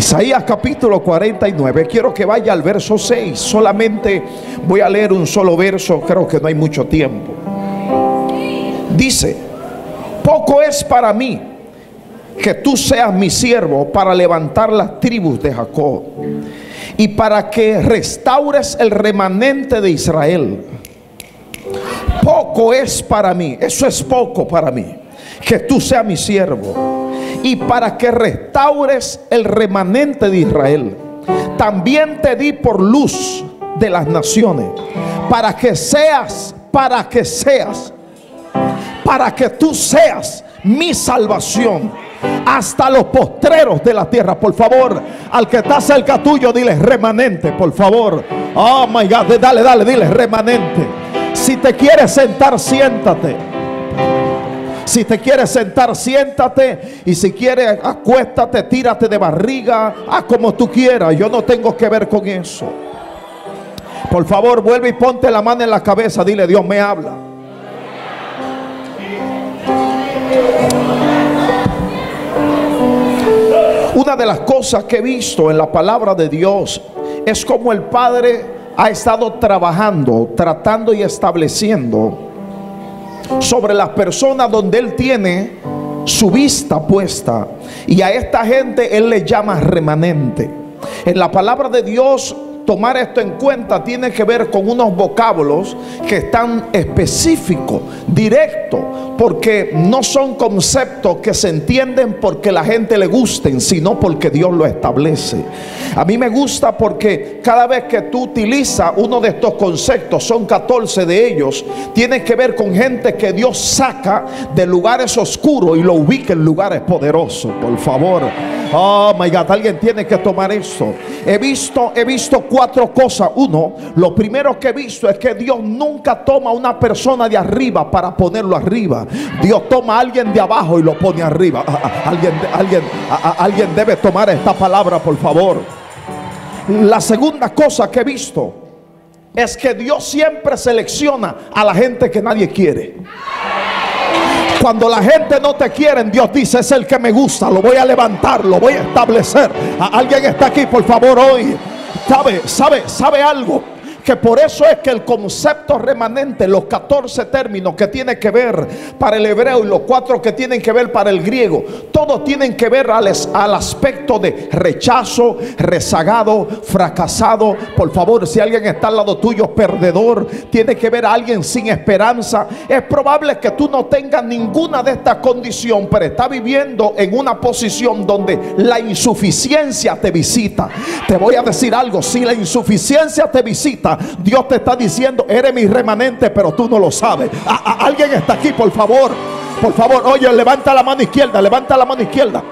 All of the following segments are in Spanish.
Isaías capítulo 49. Quiero que vaya al verso 6. Solamente voy a leer un solo verso. Creo que no hay mucho tiempo. Dice, poco es para mí que tú seas mi siervo para levantar las tribus de Jacob y para que restaures el remanente de Israel. Poco es para mí, eso es poco para mí, que tú seas mi siervo y para que restaures el remanente de Israel. También te di por luz de las naciones, para que seas, para que seas, para que tú seas mi salvación hasta los postreros de la tierra. Por favor, al que está cerca tuyo, dile remanente, por favor. Oh my God, dale, dale, dile remanente. Si te quieres sentar, siéntate. Si te quieres sentar, siéntate. Y si quieres, acuéstate, tírate de barriga, haz como tú quieras. Yo no tengo que ver con eso. Por favor, vuelve y ponte la mano en la cabeza. Dile, Dios me habla. Una de las cosas que he visto en la palabra de Dios es como el Padre ha estado trabajando, tratando y estableciendo sobre las personas donde Él tiene su vista puesta. Y a esta gente Él le llama remanente. En la palabra de Dios tomar esto en cuenta tiene que ver con unos vocábulos que están específicos, directos, porque no son conceptos que se entienden porque la gente le gusten, sino porque Dios lo establece. A mí me gusta porque cada vez que tú utilizas uno de estos conceptos, son 14 de ellos, tiene que ver con gente que Dios saca de lugares oscuros y lo ubica en lugares poderosos, por favor. Oh my God, alguien tiene que tomar esto. He visto, he visto cuatro cosas. Uno, lo primero que he visto es que Dios nunca toma a una persona de arriba para ponerlo arriba. Dios toma a alguien de abajo y lo pone arriba. Alguien, alguien, alguien debe tomar esta palabra, por favor. La segunda cosa que he visto es que Dios siempre selecciona a la gente que nadie quiere. Cuando la gente no te quiere, Dios dice, es el que me gusta, lo voy a levantar, lo voy a establecer. Alguien está aquí, por favor, hoy. ¿Sabe, sabe, sabe algo? Que por eso es que el concepto remanente, los 14 términos que tiene que ver para el hebreo y los cuatro que tienen que ver para el griego, todos tienen que ver al, al aspecto de rechazo, rezagado, fracasado. Por favor, si alguien está al lado tuyo, perdedor, tiene que ver a alguien sin esperanza. Es probable que tú no tengas ninguna de estas condiciones, pero está viviendo en una posición donde la insuficiencia te visita. Te voy a decir algo, si la insuficiencia te visita, Dios te está diciendo, eres mi remanente, pero tú no lo sabes. alguien está aquí, por favor. Por favor, oye, levanta la mano izquierda, levanta la mano izquierda.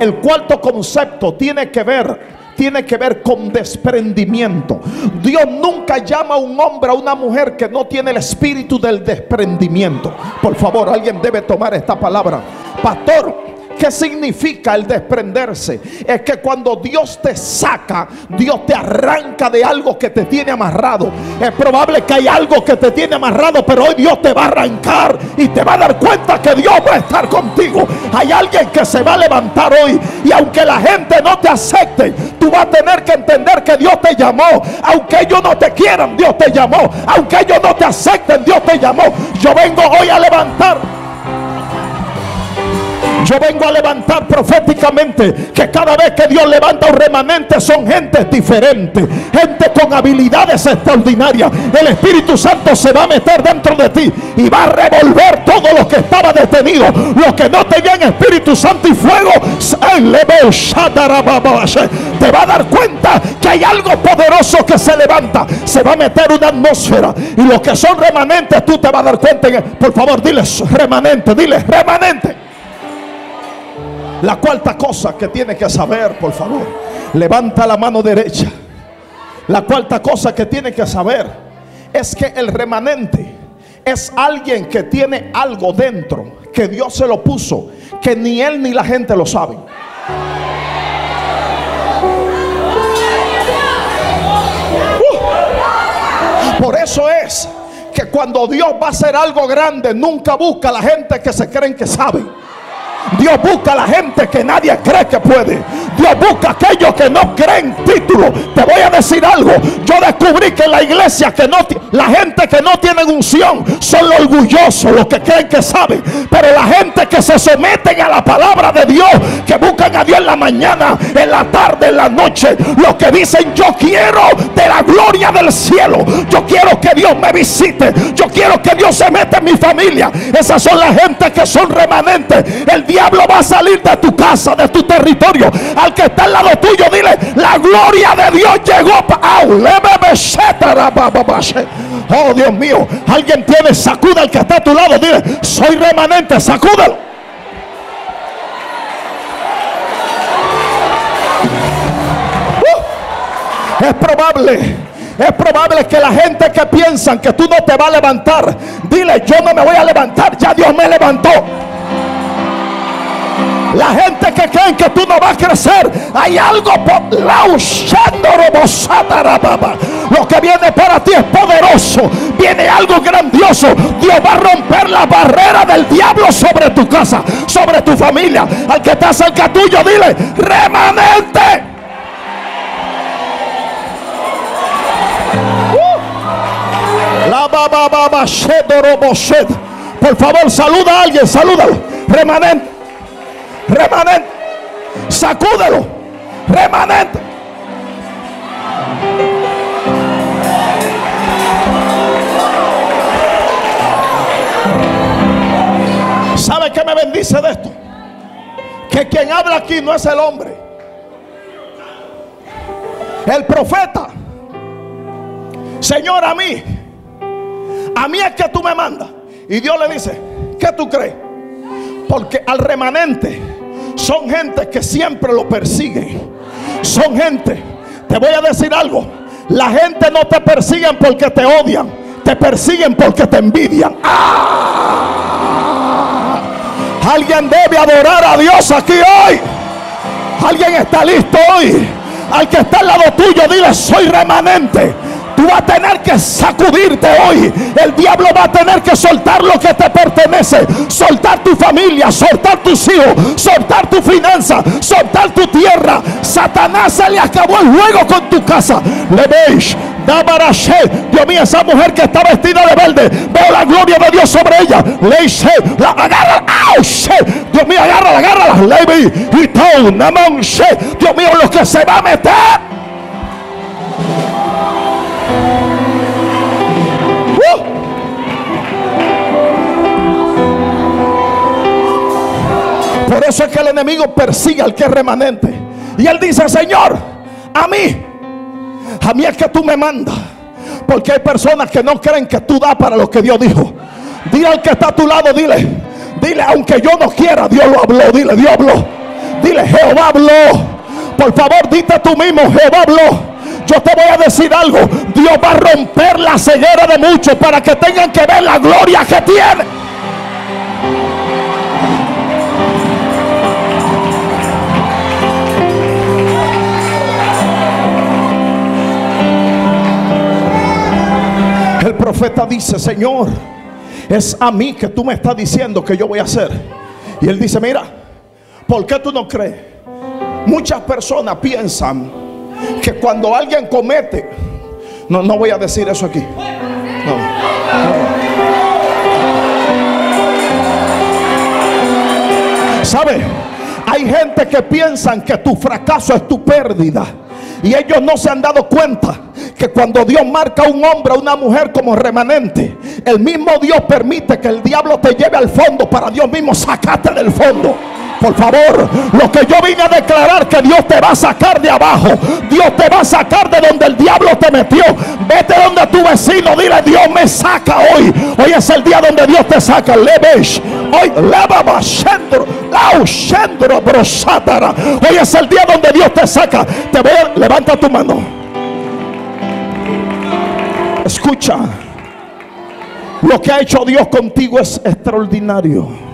El cuarto concepto tiene que ver tiene que ver con desprendimiento. Dios nunca llama a un hombre a una mujer que no tiene el espíritu del desprendimiento. Por favor, alguien debe tomar esta palabra. Pastor, ¿Qué significa el desprenderse? Es que cuando Dios te saca, Dios te arranca de algo que te tiene amarrado. Es probable que hay algo que te tiene amarrado, pero hoy Dios te va a arrancar y te va a dar cuenta que Dios va a estar contigo. Hay alguien que se va a levantar hoy y aunque la gente no te acepte, tú vas a tener que entender que Dios te llamó. Aunque ellos no te quieran, Dios te llamó. Aunque ellos no te acepten, Dios te llamó. Yo vengo hoy a levantar yo vengo a levantar proféticamente que cada vez que Dios levanta un remanente son gente diferente, gente con habilidades extraordinarias. El Espíritu Santo se va a meter dentro de ti y va a revolver todo lo que estaba detenido, los que no tenían Espíritu Santo y fuego. Te va a dar cuenta que hay algo poderoso que se levanta, se va a meter una atmósfera y los que son remanentes, tú te vas a dar cuenta. Por favor, diles remanente, diles remanente. La cuarta cosa que tiene que saber, por favor, levanta la mano derecha. La cuarta cosa que tiene que saber es que el remanente es alguien que tiene algo dentro, que Dios se lo puso, que ni él ni la gente lo sabe. Uh. por eso es que cuando Dios va a hacer algo grande, nunca busca a la gente que se creen que saben. Dios busca a la gente que nadie cree que puede. Dios busca a aquellos que no creen título. Te voy a decir algo. Yo descubrí que la iglesia que no la gente que no tiene unción son los orgullosos, los que creen que saben. Pero la gente que se someten a la palabra de Dios, que buscan a Dios en la mañana, en la tarde, en la noche, los que dicen yo quiero de la gloria del cielo. Yo quiero que Dios me visite. Yo quiero que Dios se meta en mi familia. Esas son las gente que son remanentes. El diablo va a salir de tu casa, de tu territorio. Al que está al lado tuyo, dile, la gloria de Dios llegó. Oh Dios mío, alguien tiene, sacuda al que está a tu lado, dile, soy remanente, sacúdalo. Uh, es probable es probable que la gente que piensan que tú no te vas a levantar, dile, yo no me voy a levantar, ya Dios me levantó. La gente que cree que tú no vas a crecer, hay algo Lo que viene para ti es poderoso, viene algo grandioso. Dios va a romper la barrera del diablo sobre tu casa, sobre tu familia. Al que está cerca tuyo, dile, remanente. Uh. Por favor, saluda a alguien, salúdalo. Remanente remanente. Sacúdelo, remanente. ¿Sabe qué me bendice de esto? Que quien habla aquí no es el hombre. El profeta. Señor, a mí. A mí es que tú me mandas. Y Dios le dice, ¿qué tú crees? Porque al remanente son gente que siempre lo persiguen. Son gente, te voy a decir algo. La gente no te persiguen porque te odian. Te persiguen porque te envidian. ¡Ah! Alguien debe adorar a Dios aquí hoy. Alguien está listo hoy. Al que está al lado tuyo, dile, soy remanente. Tú vas a tener que sacudirte hoy. El diablo va a tener que soltar lo que te pertenece. Soltar tu familia, soltar tus hijos, soltar tu finanza, soltar tu tierra. Satanás se le acabó el juego con tu casa. Le veis. Dios mío, esa mujer que está vestida de verde, veo la gloria de Dios sobre ella. Le la agarra, Dios mío, agarra, agarra, Levi y Dios mío, lo que se va a meter. Por eso es que el enemigo persigue al que es remanente. Y él dice, Señor, a mí, a mí es que tú me mandas. Porque hay personas que no creen que tú das para lo que Dios dijo. Dile al que está a tu lado, dile, dile, aunque yo no quiera, Dios lo habló, dile, Dios habló. Dile, Jehová habló. Por favor, dite tú mismo, Jehová habló. Yo te voy a decir algo. Dios va a romper la ceguera de muchos para que tengan que ver la gloria que tiene. Profeta dice, Señor, es a mí que tú me estás diciendo que yo voy a hacer. Y él dice, mira, ¿por qué tú no crees? Muchas personas piensan que cuando alguien comete, no, no voy a decir eso aquí. ¿Sabe? Hay gente que piensan que tu fracaso es tu pérdida. Y ellos no se han dado cuenta que cuando Dios marca a un hombre o una mujer como remanente, el mismo Dios permite que el diablo te lleve al fondo para Dios mismo sacarte del fondo. Por favor, lo que yo vine a declarar que Dios te va a sacar de abajo. Dios te va a sacar de donde el diablo te metió. Vete donde tu vecino, dile, Dios me saca hoy. Hoy es el día donde Dios te saca. Hoy Hoy es el día donde Dios te saca. Te voy levanta tu mano. Escucha. Lo que ha hecho Dios contigo es extraordinario.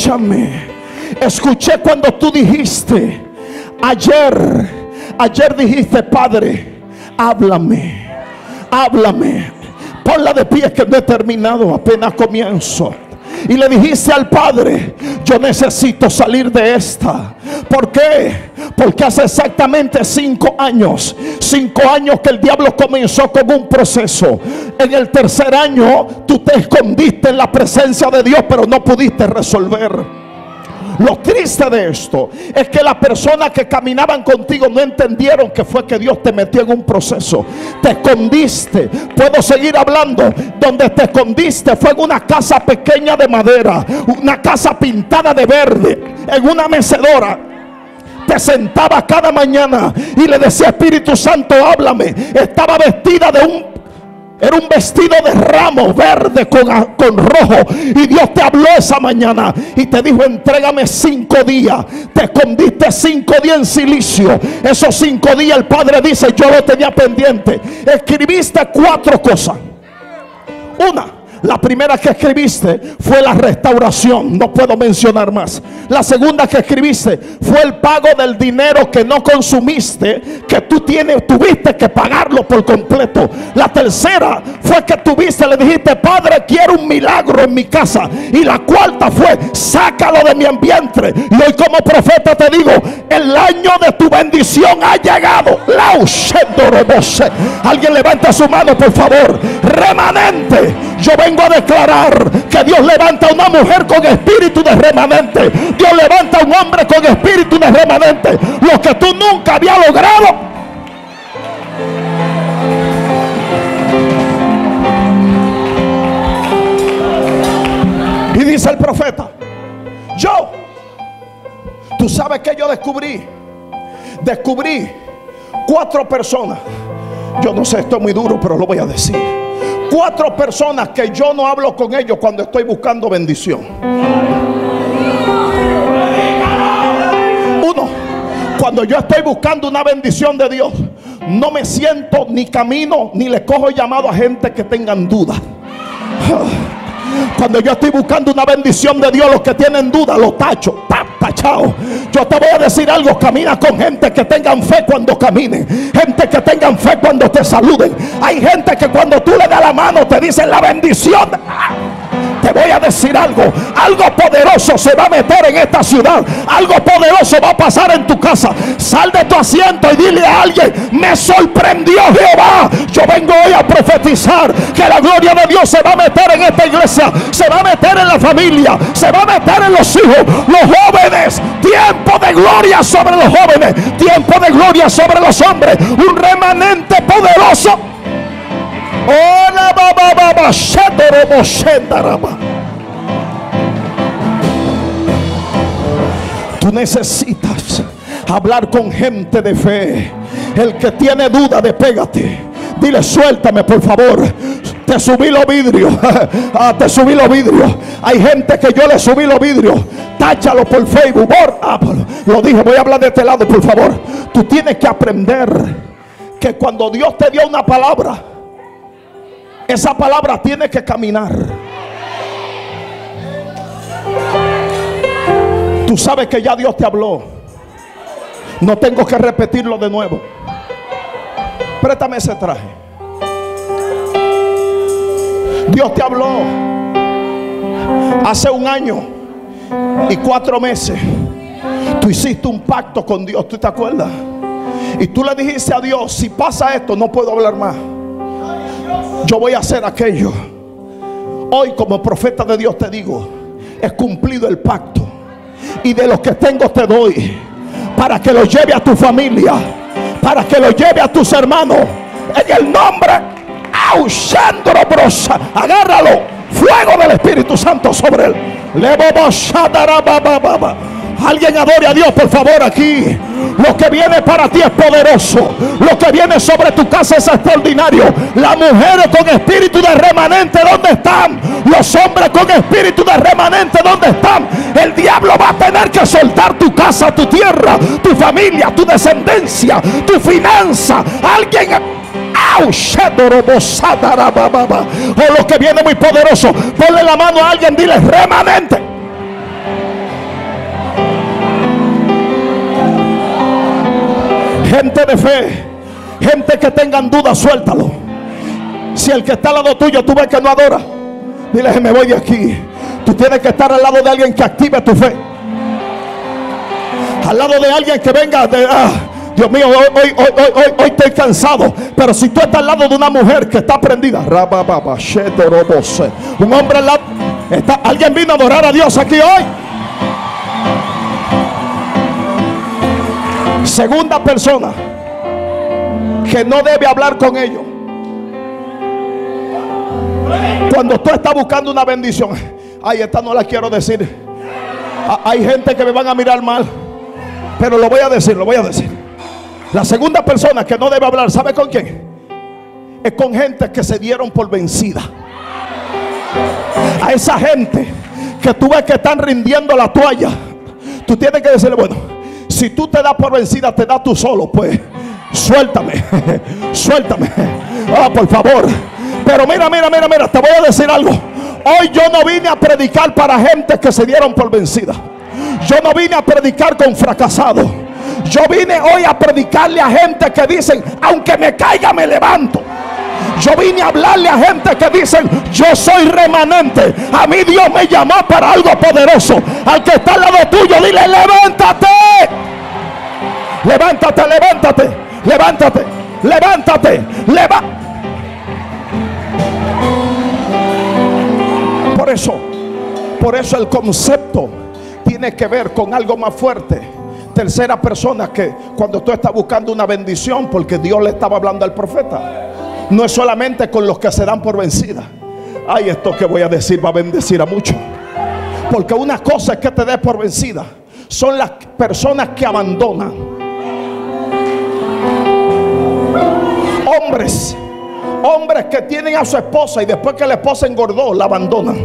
Escúchame. Escuché cuando tú dijiste, ayer Ayer dijiste, Padre, háblame, háblame. Ponla de pie que no he terminado, apenas comienzo. Y le dijiste al Padre, yo necesito salir de esta. ¿Por qué? Porque hace exactamente cinco años, cinco años que el diablo comenzó con un proceso. En el tercer año tú te escondiste en la presencia de Dios, pero no pudiste resolver. Lo triste de esto es que las personas que caminaban contigo no entendieron que fue que Dios te metió en un proceso. Te escondiste. Puedo seguir hablando. Donde te escondiste fue en una casa pequeña de madera, una casa pintada de verde, en una mecedora te sentaba cada mañana y le decía, Espíritu Santo, háblame. Estaba vestida de un era un vestido de ramo verde con, con, rojo. Y Dios te habló esa mañana y te dijo, entrégame cinco días. Te escondiste cinco días en silicio. Esos cinco días el Padre dice, yo lo tenía pendiente. Escribiste cuatro cosas. Una la primera que escribiste fue la restauración. No puedo mencionar más. La segunda que escribiste fue el pago del dinero que no consumiste, que tú tienes, tuviste que pagarlo por completo. La tercera fue que tuviste, le dijiste, Padre, quiero un milagro en mi casa. Y la cuarta fue, sácalo de mi ambiente. Y hoy como profeta te digo, el año de tu bendición ha llegado. Alguien levanta su mano, por favor. Remanente. Yo vengo a declarar que Dios levanta a una mujer con espíritu de remanente. Dios levanta a un hombre con espíritu de remanente. Lo que tú nunca habías logrado. Y dice el profeta, yo, tú sabes que yo descubrí, descubrí cuatro personas. Yo no sé, esto es muy duro, pero lo voy a decir cuatro personas que yo no hablo con ellos cuando estoy buscando bendición. Uno, cuando yo estoy buscando una bendición de Dios, no me siento ni camino ni le cojo llamado a gente que tengan duda. Cuando yo estoy buscando una bendición de Dios, los que tienen duda, los tacho. Tachao. Yo te voy a decir algo. Camina con gente que tengan fe cuando caminen. Gente que tengan fe cuando te saluden. Hay gente que cuando tú le das la mano te dicen la bendición. Voy a decir algo. Algo poderoso se va a meter en esta ciudad. Algo poderoso va a pasar en tu casa. Sal de tu asiento y dile a alguien, me sorprendió Jehová. Yo vengo hoy a profetizar que la gloria de Dios se va a meter en esta iglesia. Se va a meter en la familia. Se va a meter en los hijos. Los jóvenes. Tiempo de gloria sobre los jóvenes. Tiempo de gloria sobre los hombres. Un remanente poderoso Tú necesitas hablar con gente de fe. El que tiene duda, despégate. Dile, suéltame, por favor. Te subí los vidrios. Ah, te subí los vidrios. Hay gente que yo le subí los vidrios. Táchalo por Facebook. Ah, lo dije, voy a hablar de este lado, por favor. Tú tienes que aprender que cuando Dios te dio una palabra, esa palabra tiene que caminar. Tú sabes que ya Dios te habló. No tengo que repetirlo de nuevo. Préstame ese traje. Dios te habló hace un año y cuatro meses. Tú hiciste un pacto con Dios, ¿tú te acuerdas? Y tú le dijiste a Dios, si pasa esto, no puedo hablar más yo voy a hacer aquello. Hoy como profeta de Dios te digo, he cumplido el pacto. Y de los que tengo te doy. Para que lo lleve a tu familia. Para que lo lleve a tus hermanos. En el nombre. Aushendro brosa. Agárralo. Fuego del Espíritu Santo sobre él. Alguien adore a Dios, por favor, aquí. Lo que viene para ti es poderoso. Lo que viene sobre tu casa es extraordinario. Las mujeres con espíritu de remanente, ¿dónde están? Los hombres con espíritu de remanente, ¿dónde están? El diablo va a tener que soltar tu casa, tu tierra, tu familia, tu descendencia, tu finanza. Alguien o lo que viene muy poderoso. Ponle la mano a alguien, dile remanente. Gente de fe. Gente que tengan dudas, suéltalo. Si el que está al lado tuyo tú ves que no adora, dile me voy de aquí. Tú tienes que estar al lado de alguien que active tu fe. Al lado de alguien que venga de... Ah, Dios mío, hoy, hoy, hoy, hoy, hoy estoy cansado. Pero si tú estás al lado de una mujer que está prendida, un hombre al lado, está, alguien vino a adorar a Dios aquí hoy. Segunda persona que no debe hablar con ellos. Cuando tú estás buscando una bendición, ay, esta no la quiero decir. Hay gente que me van a mirar mal, pero lo voy a decir, lo voy a decir. La segunda persona que no debe hablar, ¿sabe con quién? Es con gente que se dieron por vencida. A esa gente que tú ves que están rindiendo la toalla, tú tienes que decirle, bueno, si tú te das por vencida, te das tú solo, pues suéltame, suéltame. Ah, por favor. Pero mira, mira, mira, mira, te voy a decir algo. Hoy yo no vine a predicar para gente que se dieron por vencida. Yo no vine a predicar con fracasados. Yo vine hoy a predicarle a gente que dicen, aunque me caiga, me levanto. Yo vine a hablarle a gente que dicen, yo soy remanente. A mí Dios me llamó para algo poderoso. Al que está al lado tuyo, dile, levántate. Levántate, levántate, levántate, levántate, levántate. Por eso, por eso el concepto tiene que ver con algo más fuerte tercera persona que cuando tú estás buscando una bendición, porque Dios le estaba hablando al profeta, no es solamente con los que se dan por vencida. Ay, esto que voy a decir va a bendecir a muchos. Porque una cosa es que te des por vencida. Son las personas que abandonan. Hombres. Hombres que tienen a su esposa y después que la esposa engordó, la abandonan.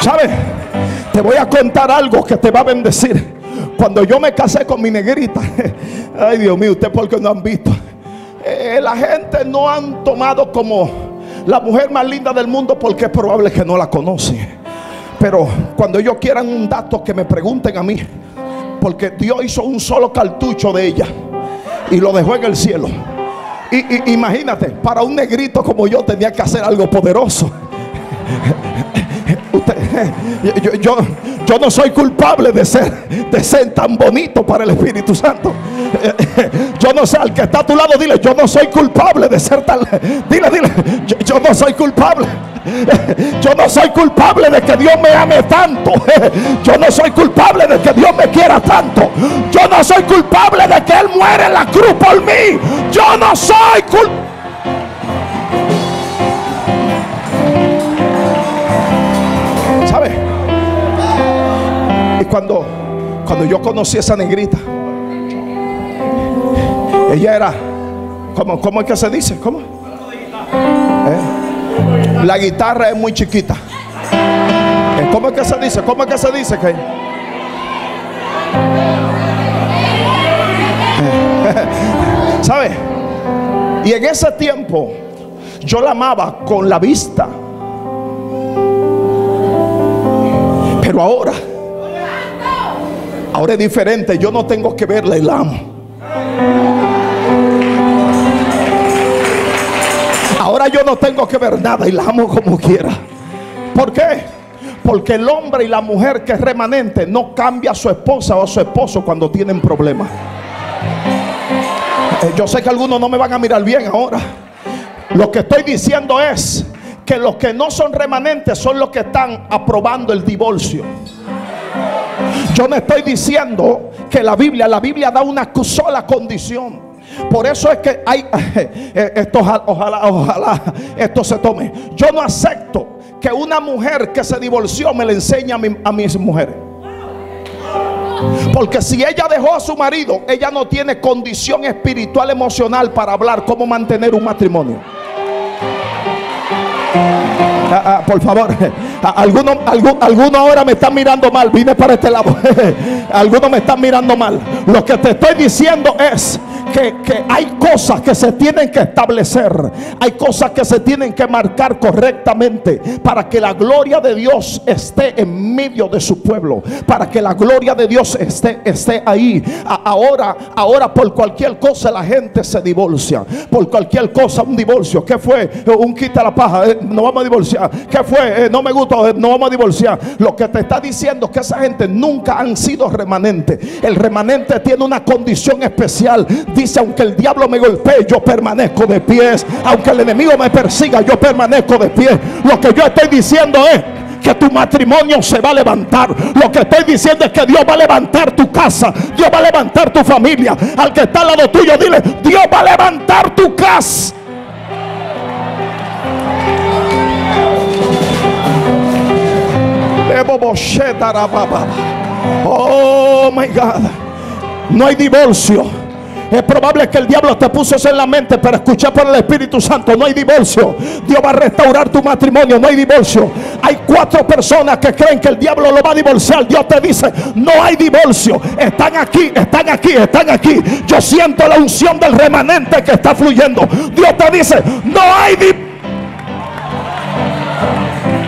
¿Sabes? Te voy a contar algo que te va a bendecir. Cuando yo me casé con mi negrita, ay Dios mío, usted porque no han visto. Eh, la gente no han tomado como la mujer más linda del mundo porque es probable que no la conoce. Pero cuando ellos quieran un dato que me pregunten a mí, porque Dios hizo un solo cartucho de ella y lo dejó en el cielo. Y, imagínate, para un negrito como yo tenía que hacer algo poderoso. yo, yo, no soy culpable de ser, de ser tan bonito para el Espíritu Santo. Yo no sé, al que está a tu lado, dile, yo no soy culpable de ser tan... Dile, dile, yo, no soy culpable. Yo no soy culpable de que Dios me ame tanto. Yo no soy culpable de que Dios me quiera tanto. Yo no soy culpable de que Él muere en la cruz por mí. Yo no soy culpable. Cuando, cuando yo conocí a esa negrita, ella era, ¿cómo, cómo es que se dice? ¿Cómo? ¿Eh? La guitarra es muy chiquita. ¿Eh? ¿Cómo es que se dice? ¿Cómo es que se dice que? ¿Sabe? Y en ese tiempo yo la amaba con la vista. Pero ahora Ahora es diferente. Yo no tengo que verla y la amo. Ahora yo no tengo que ver nada y la amo como quiera. ¿Por qué? Porque el hombre y la mujer que es remanente no cambia a su esposa o a su esposo cuando tienen problemas. Eh, yo sé que algunos no me van a mirar bien ahora. Lo que estoy diciendo es que los que no son remanentes son los que están aprobando el divorcio. Yo no estoy diciendo que la Biblia, la Biblia da una sola condición. Por eso es que hay, eh, esto, ojalá, ojalá esto se tome. Yo no acepto que una mujer que se divorció me le enseñe a, a mis mujeres. Porque si ella dejó a su marido, ella no tiene condición espiritual, emocional para hablar cómo mantener un matrimonio. Ah, ah, por favor, algunos alguno ahora me están mirando mal. Vine para este lado. algunos me están mirando mal. Lo que te estoy diciendo es que, que hay cosas que se tienen que establecer. Hay cosas que se tienen que marcar correctamente para que la gloria de Dios esté en medio de su pueblo. Para que la gloria de Dios esté, esté ahí. ahora, ahora por cualquier cosa la gente se divorcia. Por cualquier cosa un divorcio. ¿Qué fue? Un quita la paja. Eh, no vamos a divorciar. ¿Qué fue? Eh, no me gusta. Eh, no vamos a divorciar. Lo que te está diciendo es que esa gente nunca han sido remanentes. El remanente tiene una condición especial. Dice, aunque el diablo me golpee, yo permanezco de pies. Aunque el enemigo me persiga, yo permanezco de pie. Lo que yo estoy diciendo es que tu matrimonio se va a levantar. Lo que estoy diciendo es que Dios va a levantar tu casa. Dios va a levantar tu familia. Al que está al lado tuyo, dile, Dios va a levantar tu casa. Oh my God. No hay divorcio. Es probable que el diablo te puso eso en la mente, pero escucha por el Espíritu Santo, no hay divorcio. Dios va a restaurar tu matrimonio, no hay divorcio. Hay cuatro personas que creen que el diablo lo va a divorciar. Dios te dice, no hay divorcio. Están aquí, están aquí, están aquí. Yo siento la unción del remanente que está fluyendo. Dios te dice, no hay divorcio.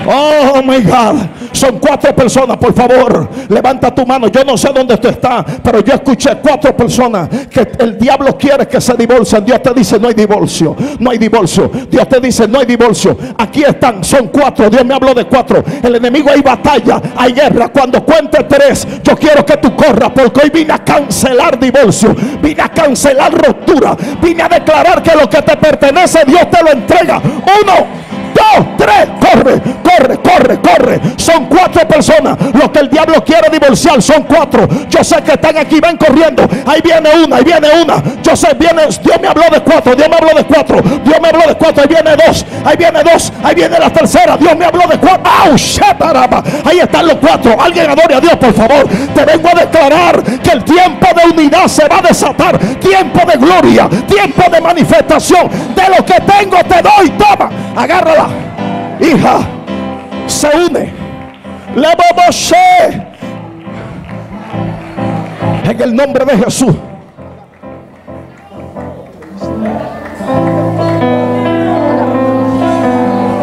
Oh my God. Son cuatro personas, por favor. Levanta tu mano. Yo no sé dónde tú estás, pero yo escuché cuatro personas que el diablo quiere que se divorcien. Dios te dice, no hay divorcio. No hay divorcio. Dios te dice, no hay divorcio. Aquí están, son cuatro. Dios me habló de cuatro. El enemigo hay batalla, hay guerra. Cuando cuente tres, yo quiero que tú corras, porque hoy vine a cancelar divorcio. Vine a cancelar ruptura. Vine a declarar que lo que te pertenece, Dios te lo entrega. Uno dos, tres, corre, corre, corre, corre. Son cuatro personas. Lo que el diablo quiere divorciar son cuatro. Yo sé que están aquí, ven corriendo. Ahí viene una, ahí viene una. Yo sé, viene, Dios me habló de cuatro, Dios me habló de cuatro, Dios me habló de cuatro, ahí viene dos, ahí viene dos, ahí viene la tercera, Dios me habló de cuatro. Ahí están los cuatro. Alguien adore a Dios, por favor. Te vengo a declarar que el tiempo de unidad se va a desatar. Tiempo de gloria, tiempo de manifestación. De lo que tengo te doy, toma, agárrala hija, se une. Le en el nombre de Jesús.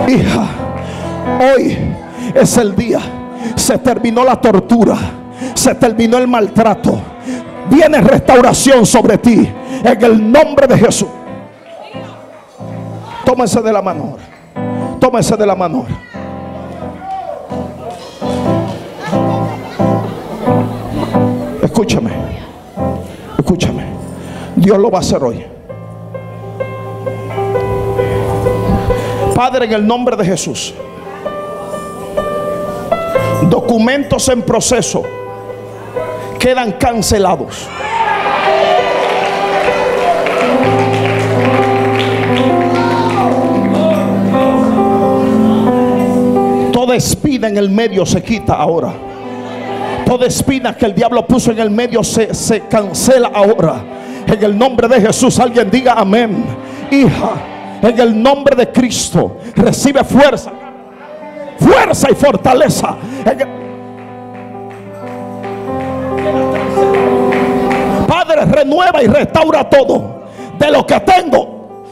Hija, hoy es el día. Se terminó la tortura. Se terminó el maltrato. Viene restauración sobre ti. En el nombre de Jesús. Tómense de la mano Tómese de la mano. Escúchame. Escúchame. Dios lo va a hacer hoy. Padre, en el nombre de Jesús. Documentos en proceso quedan cancelados. Toda espina en el medio se quita ahora. Toda espina que el diablo puso en el medio se, se cancela ahora. En el nombre de Jesús, alguien diga amén. Hija, en el nombre de Cristo, recibe fuerza. Fuerza y fortaleza. Padre, renueva y restaura todo. De lo que tengo.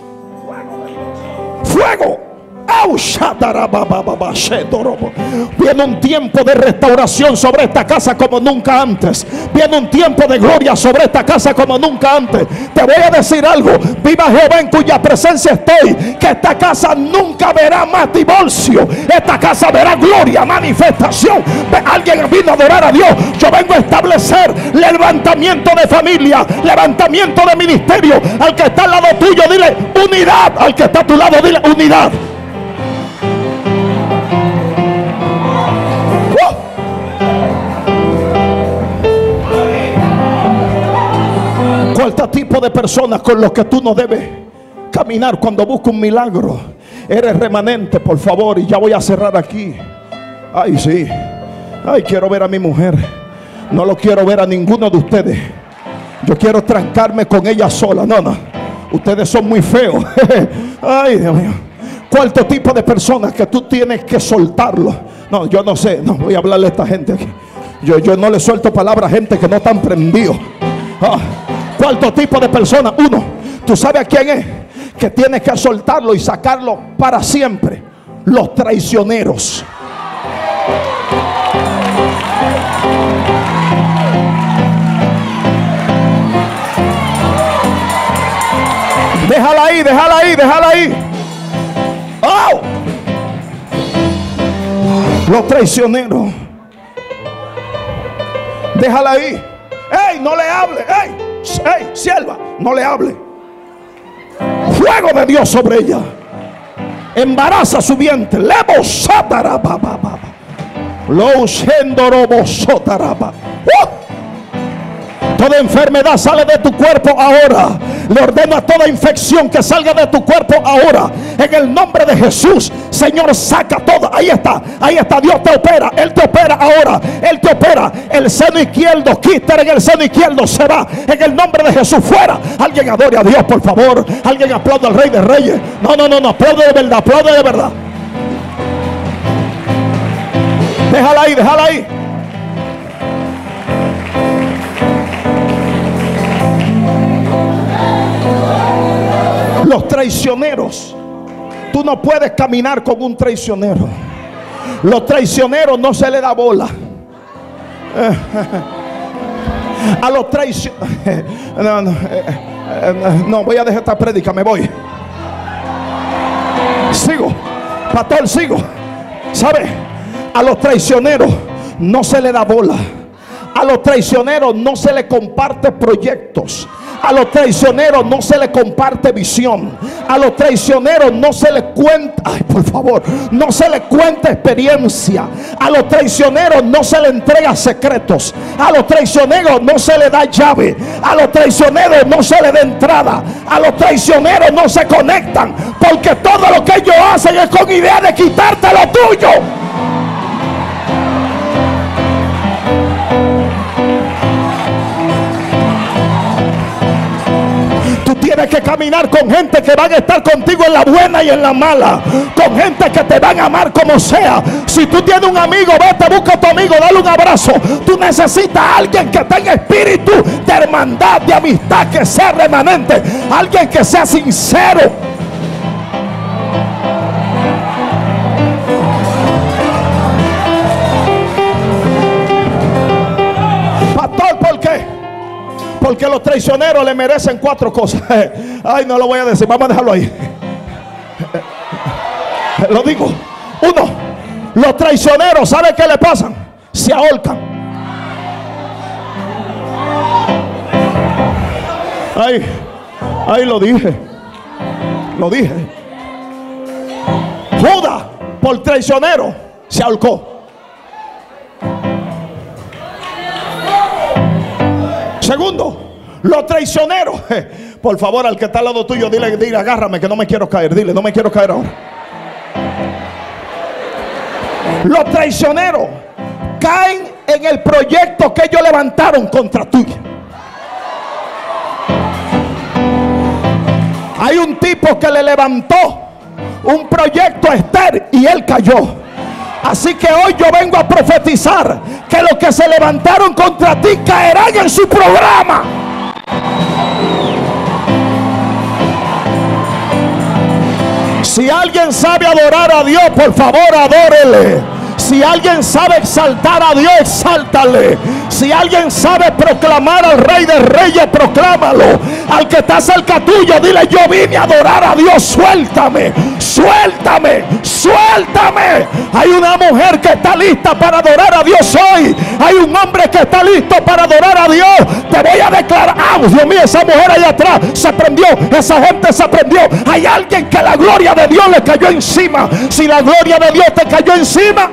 Fuego Viene un tiempo de restauración sobre esta casa como nunca antes. Viene un tiempo de gloria sobre esta casa como nunca antes. Te voy a decir algo. Viva Jehová en cuya presencia estoy. Que esta casa nunca verá más divorcio. Esta casa verá gloria, manifestación. Alguien vino a adorar a Dios. Yo vengo a establecer levantamiento de familia, levantamiento de ministerio. Al que está al lado tuyo, dile unidad. Al que está a tu lado, dile unidad. Tipo de personas con los que tú no debes caminar cuando buscas un milagro. Eres remanente, por favor, y ya voy a cerrar aquí. Ay, sí. Ay, quiero ver a mi mujer. No lo quiero ver a ninguno de ustedes. Yo quiero trancarme con ella sola. No, no. Ustedes son muy feos. Ay, Dios mío. Cuarto tipo de personas que tú tienes que soltarlo. No, yo no sé. No voy a hablarle a esta gente aquí. Yo, yo no le suelto palabras a gente que no están prendidos. Ah Cuarto tipo de persona. Uno, ¿tú sabes quién es? Que tienes que soltarlo y sacarlo para siempre. Los traicioneros. Déjala ahí, déjala ahí, déjala ahí. ¡Oh! Los traicioneros. Déjala ahí. ¡Ey! No le hable. ¡Ey! ¡Ey! Sierva, no le hable. Fuego de Dios sobre ella. Embaraza su vientre. Lebo sataraba. Lo sendorobo sotaraba. Toda enfermedad sale de tu cuerpo ahora. Le ordeno a toda infección que salga de tu cuerpo ahora. En el nombre de Jesús, Señor, saca todo. Ahí está, ahí está. Dios te opera. Él te opera ahora. Él te opera. El seno izquierdo, quita en el seno izquierdo se va. En el nombre de Jesús, fuera. Alguien adore a Dios, por favor. Alguien aplaude al Rey de Reyes. No, no, no, no. Aplaude de verdad, aplaude de verdad. Déjala ahí, déjala ahí. Los traicioneros. Tú no puedes caminar con un traicionero. Los traicioneros no se le da bola. A los traicioneros. No, no, no, voy a dejar esta prédica, me voy. Sigo. Pastor, sigo. ¿Sabe? A los traicioneros no se le da bola. A los traicioneros no se le comparte proyectos. A los traicioneros no se le comparte visión. A los traicioneros no se le cuenta, ay, por favor, no se le cuenta experiencia. A los traicioneros no se le entrega secretos. A los traicioneros no se le da llave. A los traicioneros no se le da entrada. A los traicioneros no se conectan. Porque todo lo que ellos hacen es con idea de quitarte lo tuyo. Tienes que caminar con gente que van a estar contigo en la buena y en la mala. Con gente que te van a amar como sea. Si tú tienes un amigo, vete, busca a tu amigo, dale un abrazo. Tú necesitas a alguien que tenga espíritu de hermandad, de amistad, que sea remanente. Alguien que sea sincero. Porque los traicioneros le merecen cuatro cosas. Ay, no lo voy a decir. Vamos a dejarlo ahí. Lo digo. Uno, los traicioneros, ¿sabe qué le pasan? Se ahorcan. Ay, ay, lo dije. Lo dije. Judas, por traicionero, se ahorcó. Segundo, los traicioneros. Por favor, al que está al lado tuyo, dile, dile, agárrame que no me quiero caer. Dile, no me quiero caer ahora. Los traicioneros caen en el proyecto que ellos levantaron contra tuyo. Hay un tipo que le levantó un proyecto a Esther y él cayó. Así que hoy yo vengo a profetizar que los que se levantaron contra ti caerán en su programa. Si alguien sabe adorar a Dios, por favor, adórele. Si alguien sabe exaltar a Dios, exáltale. Si alguien sabe proclamar al Rey de Reyes, proclámalo. Al que está cerca tuyo, dile: Yo vine a adorar a Dios. Suéltame, suéltame, suéltame. Hay una mujer que está lista para adorar a Dios hoy. Hay un hombre que está listo para adorar a Dios. Te voy a declarar: Ah, Dios mío, esa mujer allá atrás se prendió. Esa gente se prendió. Hay alguien que la gloria de Dios le cayó encima. Si la gloria de Dios te cayó encima.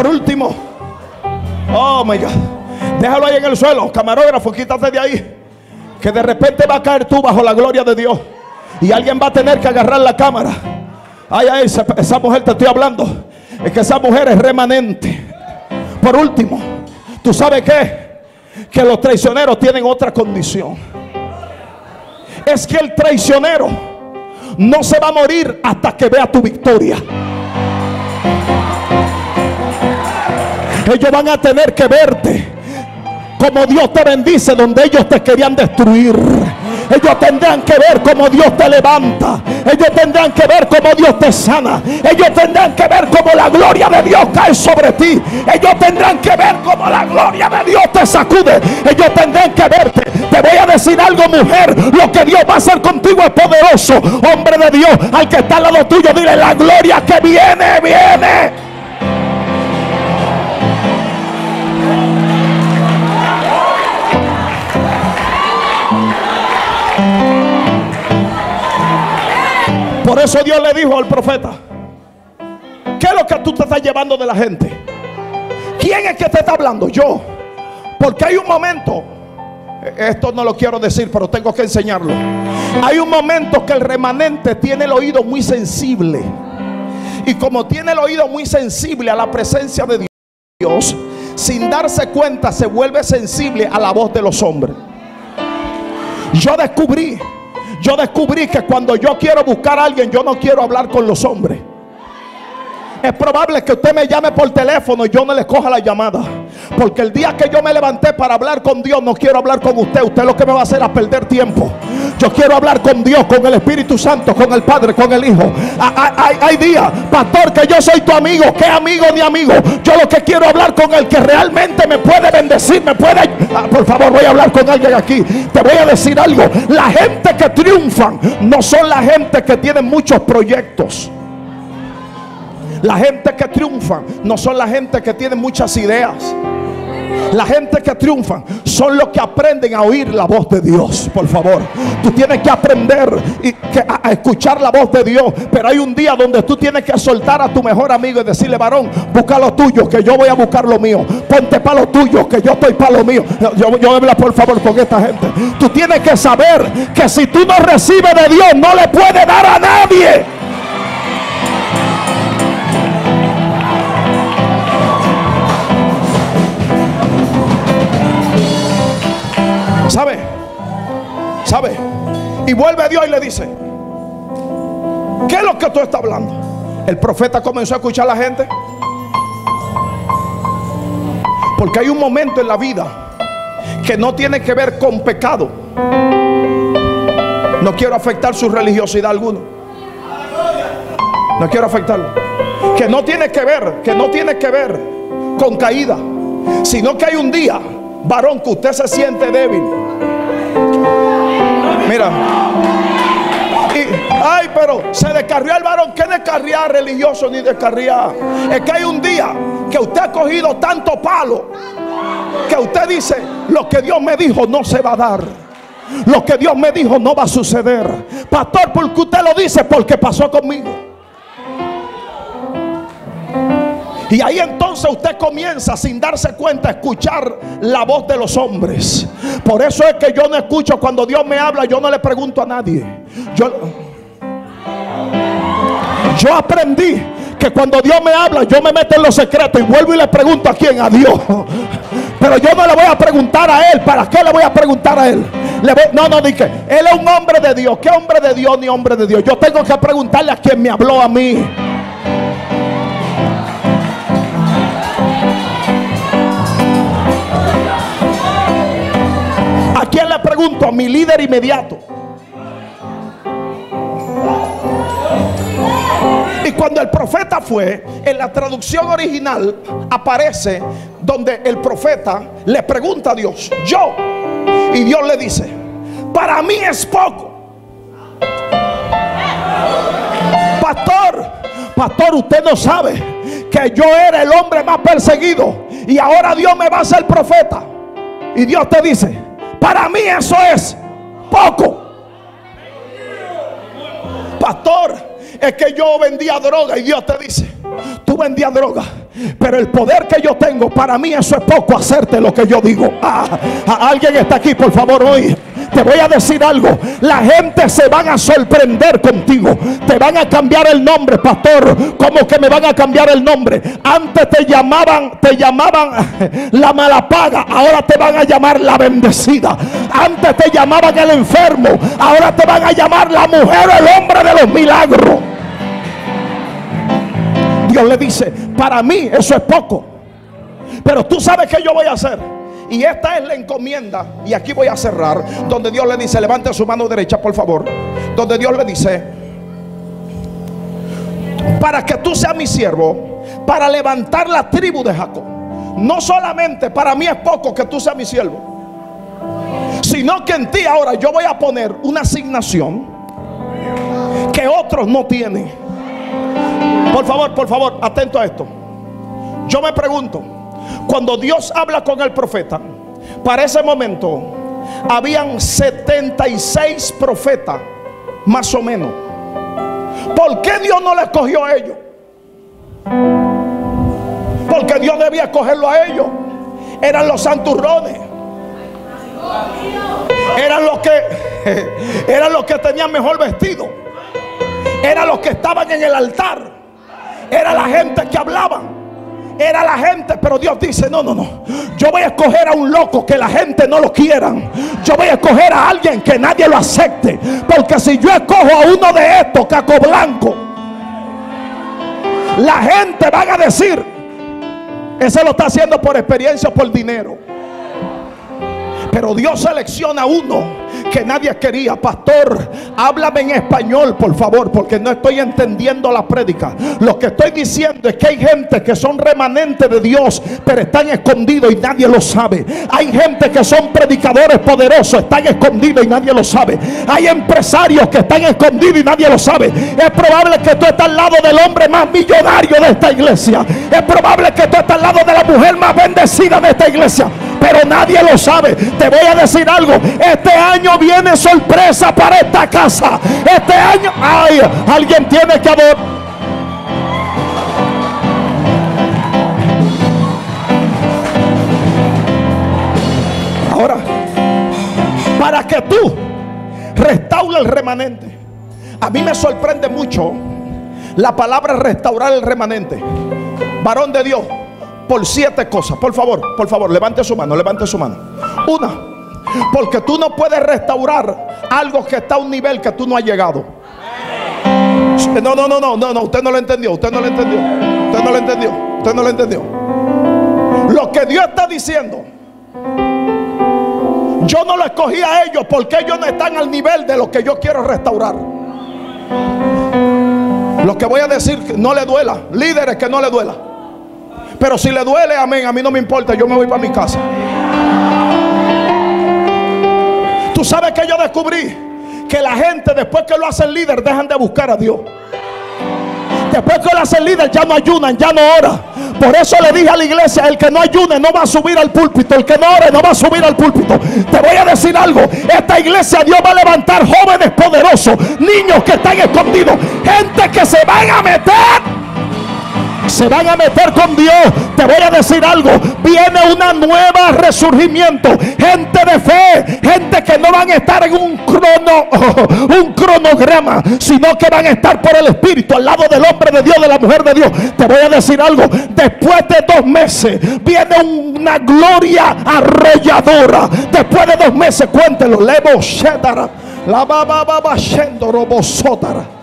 Por último, oh my God, déjalo ahí en el suelo, camarógrafo, quítate de ahí. Que de repente va a caer tú bajo la gloria de Dios y alguien va a tener que agarrar la cámara. Ay, ay, esa, esa mujer te estoy hablando. Es que esa mujer es remanente. Por último, ¿tú sabes qué? Que los traicioneros tienen otra condición. Es que el traicionero no se va a morir hasta que vea tu victoria. Ellos van a tener que verte como Dios te bendice donde ellos te querían destruir. Ellos tendrán que ver cómo Dios te levanta. Ellos tendrán que ver cómo Dios te sana. Ellos tendrán que ver cómo la gloria de Dios cae sobre ti. Ellos tendrán que ver cómo la gloria de Dios te sacude. Ellos tendrán que verte. Te voy a decir algo, mujer. Lo que Dios va a hacer contigo es poderoso. Hombre de Dios, al que está al lado tuyo, dile la gloria que viene, viene. Por eso Dios le dijo al profeta, ¿qué es lo que tú te estás llevando de la gente? ¿Quién es que te está hablando? Yo. Porque hay un momento, esto no lo quiero decir, pero tengo que enseñarlo. Hay un momento que el remanente tiene el oído muy sensible. Y como tiene el oído muy sensible a la presencia de Dios, sin darse cuenta se vuelve sensible a la voz de los hombres. Yo descubrí yo descubrí que cuando yo quiero buscar a alguien, yo no quiero hablar con los hombres. Es probable que usted me llame por teléfono y yo no le coja la llamada. Porque el día que yo me levanté para hablar con Dios, no quiero hablar con usted. Usted lo que me va a hacer es perder tiempo. Yo quiero hablar con Dios, con el Espíritu Santo, con el Padre, con el Hijo. Hay, días, pastor, que yo soy tu amigo. ¿Qué amigo ni amigo? Yo lo que quiero hablar con el que realmente me puede bendecir, me puede... Ah, por favor, voy a hablar con alguien aquí. Te voy a decir algo. La gente que triunfan no son la gente que tiene muchos proyectos. La gente que triunfa no son la gente que tiene muchas ideas. La gente que triunfa son los que aprenden a oír la voz de Dios. Por favor, tú tienes que aprender a, escuchar la voz de Dios. Pero hay un día donde tú tienes que soltar a tu mejor amigo y decirle, varón, busca lo tuyo, que yo voy a buscar lo mío. Ponte para lo tuyo, que yo estoy para lo mío. Yo, yo habla por favor con esta gente. Tú tienes que saber que si tú no recibes de Dios, no le puedes dar a nadie. ¿Sabe? ¿Sabe? Y vuelve Dios y le dice, ¿qué es lo que tú estás hablando? El profeta comenzó a escuchar a la gente. Porque hay un momento en la vida que no tiene que ver con pecado. No quiero afectar su religiosidad alguna. No quiero afectarlo. Que no tiene que ver, que no tiene que ver con caída, sino que hay un día varón que usted se siente débil. Mira. ay, pero se descarrió el varón. ¿Qué descarriar religioso ni descarriar? Es que hay un día que usted ha cogido tanto palo que usted dice, lo que Dios me dijo no se va a dar. Lo que Dios me dijo no va a suceder. Pastor, porque usted lo dice, porque pasó conmigo. Y ahí entonces usted comienza sin darse cuenta a escuchar la voz de los hombres. Por eso es que yo no escucho cuando Dios me habla, yo no le pregunto a nadie. Yo, yo aprendí que cuando Dios me habla, yo me meto en los secretos y vuelvo y le pregunto a quién, a Dios. Pero yo no le voy a preguntar a él. ¿Para qué le voy a preguntar a él? no, no, dije, él es un hombre de Dios. ¿Qué hombre de Dios ni hombre de Dios? Yo tengo que preguntarle a quien me habló a mí. Pregunto a mi líder inmediato. Y cuando el profeta fue, en la traducción original aparece donde el profeta le pregunta a Dios, yo, y Dios le dice, para mí es poco. Pastor, pastor, usted no sabe que yo era el hombre más perseguido y ahora Dios me va a hacer profeta. Y Dios te dice, para mí eso es poco. Pastor, es que yo vendía droga y Dios te dice, tú vendías droga. Pero el poder que yo tengo, para mí eso es poco hacerte lo que yo digo. Ah, alguien está aquí, por favor, hoy. Te voy a decir algo. La gente se van a sorprender contigo. Te van a cambiar el nombre, pastor. ¿Cómo que me van a cambiar el nombre? Antes te llamaban, te llamaban la mala paga. Ahora te van a llamar la bendecida. Antes te llamaban el enfermo. Ahora te van a llamar la mujer el hombre de los milagros. Dios le dice, para mí eso es poco. Pero tú sabes que yo voy a hacer. Y esta es la encomienda. Y aquí voy a cerrar. Donde Dios le dice, levante su mano derecha, por favor. Donde Dios le dice, para que tú seas mi siervo, para levantar la tribu de Jacob. No solamente para mí es poco que tú seas mi siervo, sino que en ti ahora yo voy a poner una asignación que otros no tienen. Por favor, por favor, atento a esto. Yo me pregunto, cuando Dios habla con el profeta, para ese momento habían 76 profetas, más o menos. ¿Por qué Dios no le escogió a ellos? Porque Dios debía escogerlo a ellos. Eran los santurrones. Eran los que eran los que tenían mejor vestido. Eran los que estaban en el altar. Era la gente que hablaban era la gente, pero Dios dice, no, no, no. Yo voy a escoger a un loco que la gente no lo quieran. Yo voy a escoger a alguien que nadie lo acepte. Porque si yo escojo a uno de estos, caco blanco, la gente va a decir, ese lo está haciendo por experiencia o por dinero. Pero Dios selecciona a uno que nadie quería. Pastor, háblame en español, por favor, porque no estoy entendiendo la prédica. Lo que estoy diciendo es que hay gente que son remanentes de Dios, pero están escondidos y nadie lo sabe. Hay gente que son predicadores poderosos, están escondidos y nadie lo sabe. Hay empresarios que están escondidos y nadie lo sabe. Es probable que tú estés al lado del hombre más millonario de esta iglesia. Es probable que tú estés al lado de la mujer más bendecida de esta iglesia pero nadie lo sabe. Te voy a decir algo. Este año viene sorpresa para esta casa. Este año, ay, alguien tiene que haber. Ahora, para que tú restaure el remanente. A mí me sorprende mucho la palabra restaurar el remanente. Varón de Dios, por siete cosas. Por favor, por favor, levante su mano, levante su mano. Una, porque tú no puedes restaurar algo que está a un nivel que tú no has llegado. No, no, no, no, no, no, usted no lo entendió, usted no lo entendió, usted no lo entendió, usted no lo entendió. Lo que Dios está diciendo, yo no lo escogí a ellos porque ellos no están al nivel de lo que yo quiero restaurar. Lo que voy a decir, no le duela, líderes que no le duela. Pero si le duele, amén, a mí no me importa, yo me voy para mi casa. Tú sabes que yo descubrí que la gente después que lo hacen líder dejan de buscar a Dios. Después que lo hacen líder ya no ayunan, ya no oran. Por eso le dije a la iglesia, el que no ayune no va a subir al púlpito, el que no ore no va a subir al púlpito. Te voy a decir algo, esta iglesia Dios va a levantar jóvenes poderosos, niños que están escondidos, gente que se van a meter se van a meter con Dios. Te voy a decir algo. Viene una nueva resurgimiento. Gente de fe. Gente que no van a estar en un crono, un cronograma, sino que van a estar por el Espíritu al lado del hombre de Dios, de la mujer de Dios. Te voy a decir algo. Después de dos meses viene una gloria arrolladora. Después de dos meses, cuéntelo. Levo La baba baba robosótara.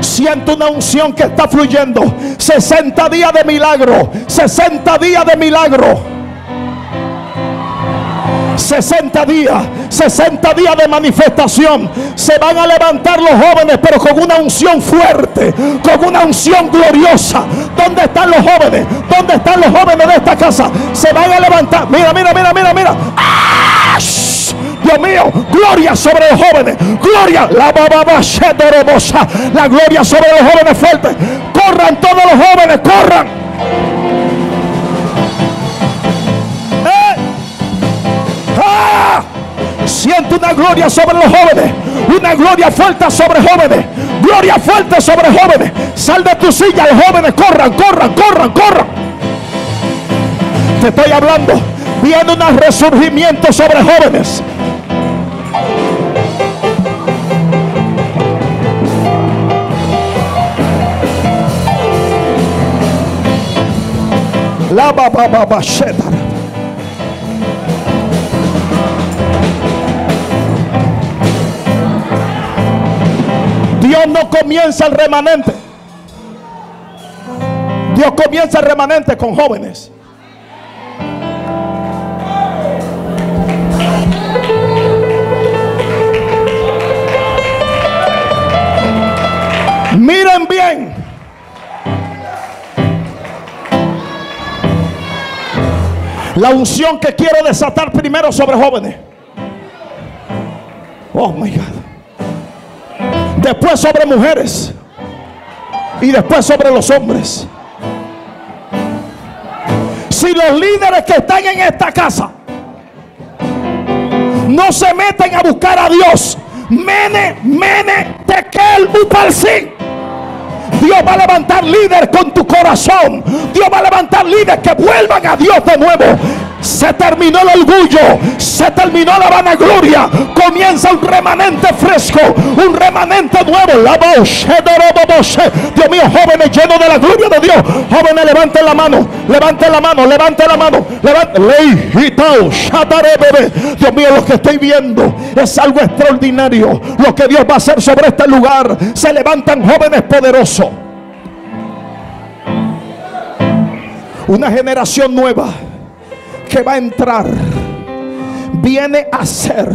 Siento una unción que está fluyendo. 60 días de milagro. 60 días de milagro. 60 días, 60 días de manifestación. Se van a levantar los jóvenes, pero con una unción fuerte, con una unción gloriosa. ¿Dónde están los jóvenes? ¿Dónde están los jóvenes de esta casa? Se van a levantar. Mira, mira, mira, mira, mira. ¡Ah! Mío, gloria sobre los jóvenes. Gloria, la La gloria sobre los jóvenes fuertes. Corran todos los jóvenes, corran. ¡Eh! ¡Ah! Siento una gloria sobre los jóvenes. Una gloria fuerte sobre jóvenes. Gloria fuerte sobre jóvenes. Sal de tu silla, los jóvenes corran, corran, corran, corran. Te estoy hablando. Viene un resurgimiento sobre jóvenes. La Dios no comienza el remanente. Dios comienza el remanente con jóvenes. Miren La unción que quiero desatar primero sobre jóvenes. Oh my God. Después sobre mujeres. Y después sobre los hombres. Si los líderes que están en esta casa no se meten a buscar a Dios, mene, mene, tekel, upalsin. Dios va a levantar líderes con tu corazón. Dios va a levantar líderes que vuelvan a Dios de nuevo. Se terminó el orgullo, se terminó la vanagloria. Comienza un remanente fresco, un remanente nuevo. La voz, Dios mío, jóvenes llenos de la gloria de Dios. Jóvenes, levanten la mano, levanten la mano, levanten la mano. Dios mío, lo que estoy viendo es algo extraordinario. Lo que Dios va a hacer sobre este lugar. Se levantan jóvenes poderosos. Una generación nueva que va a entrar viene a ser,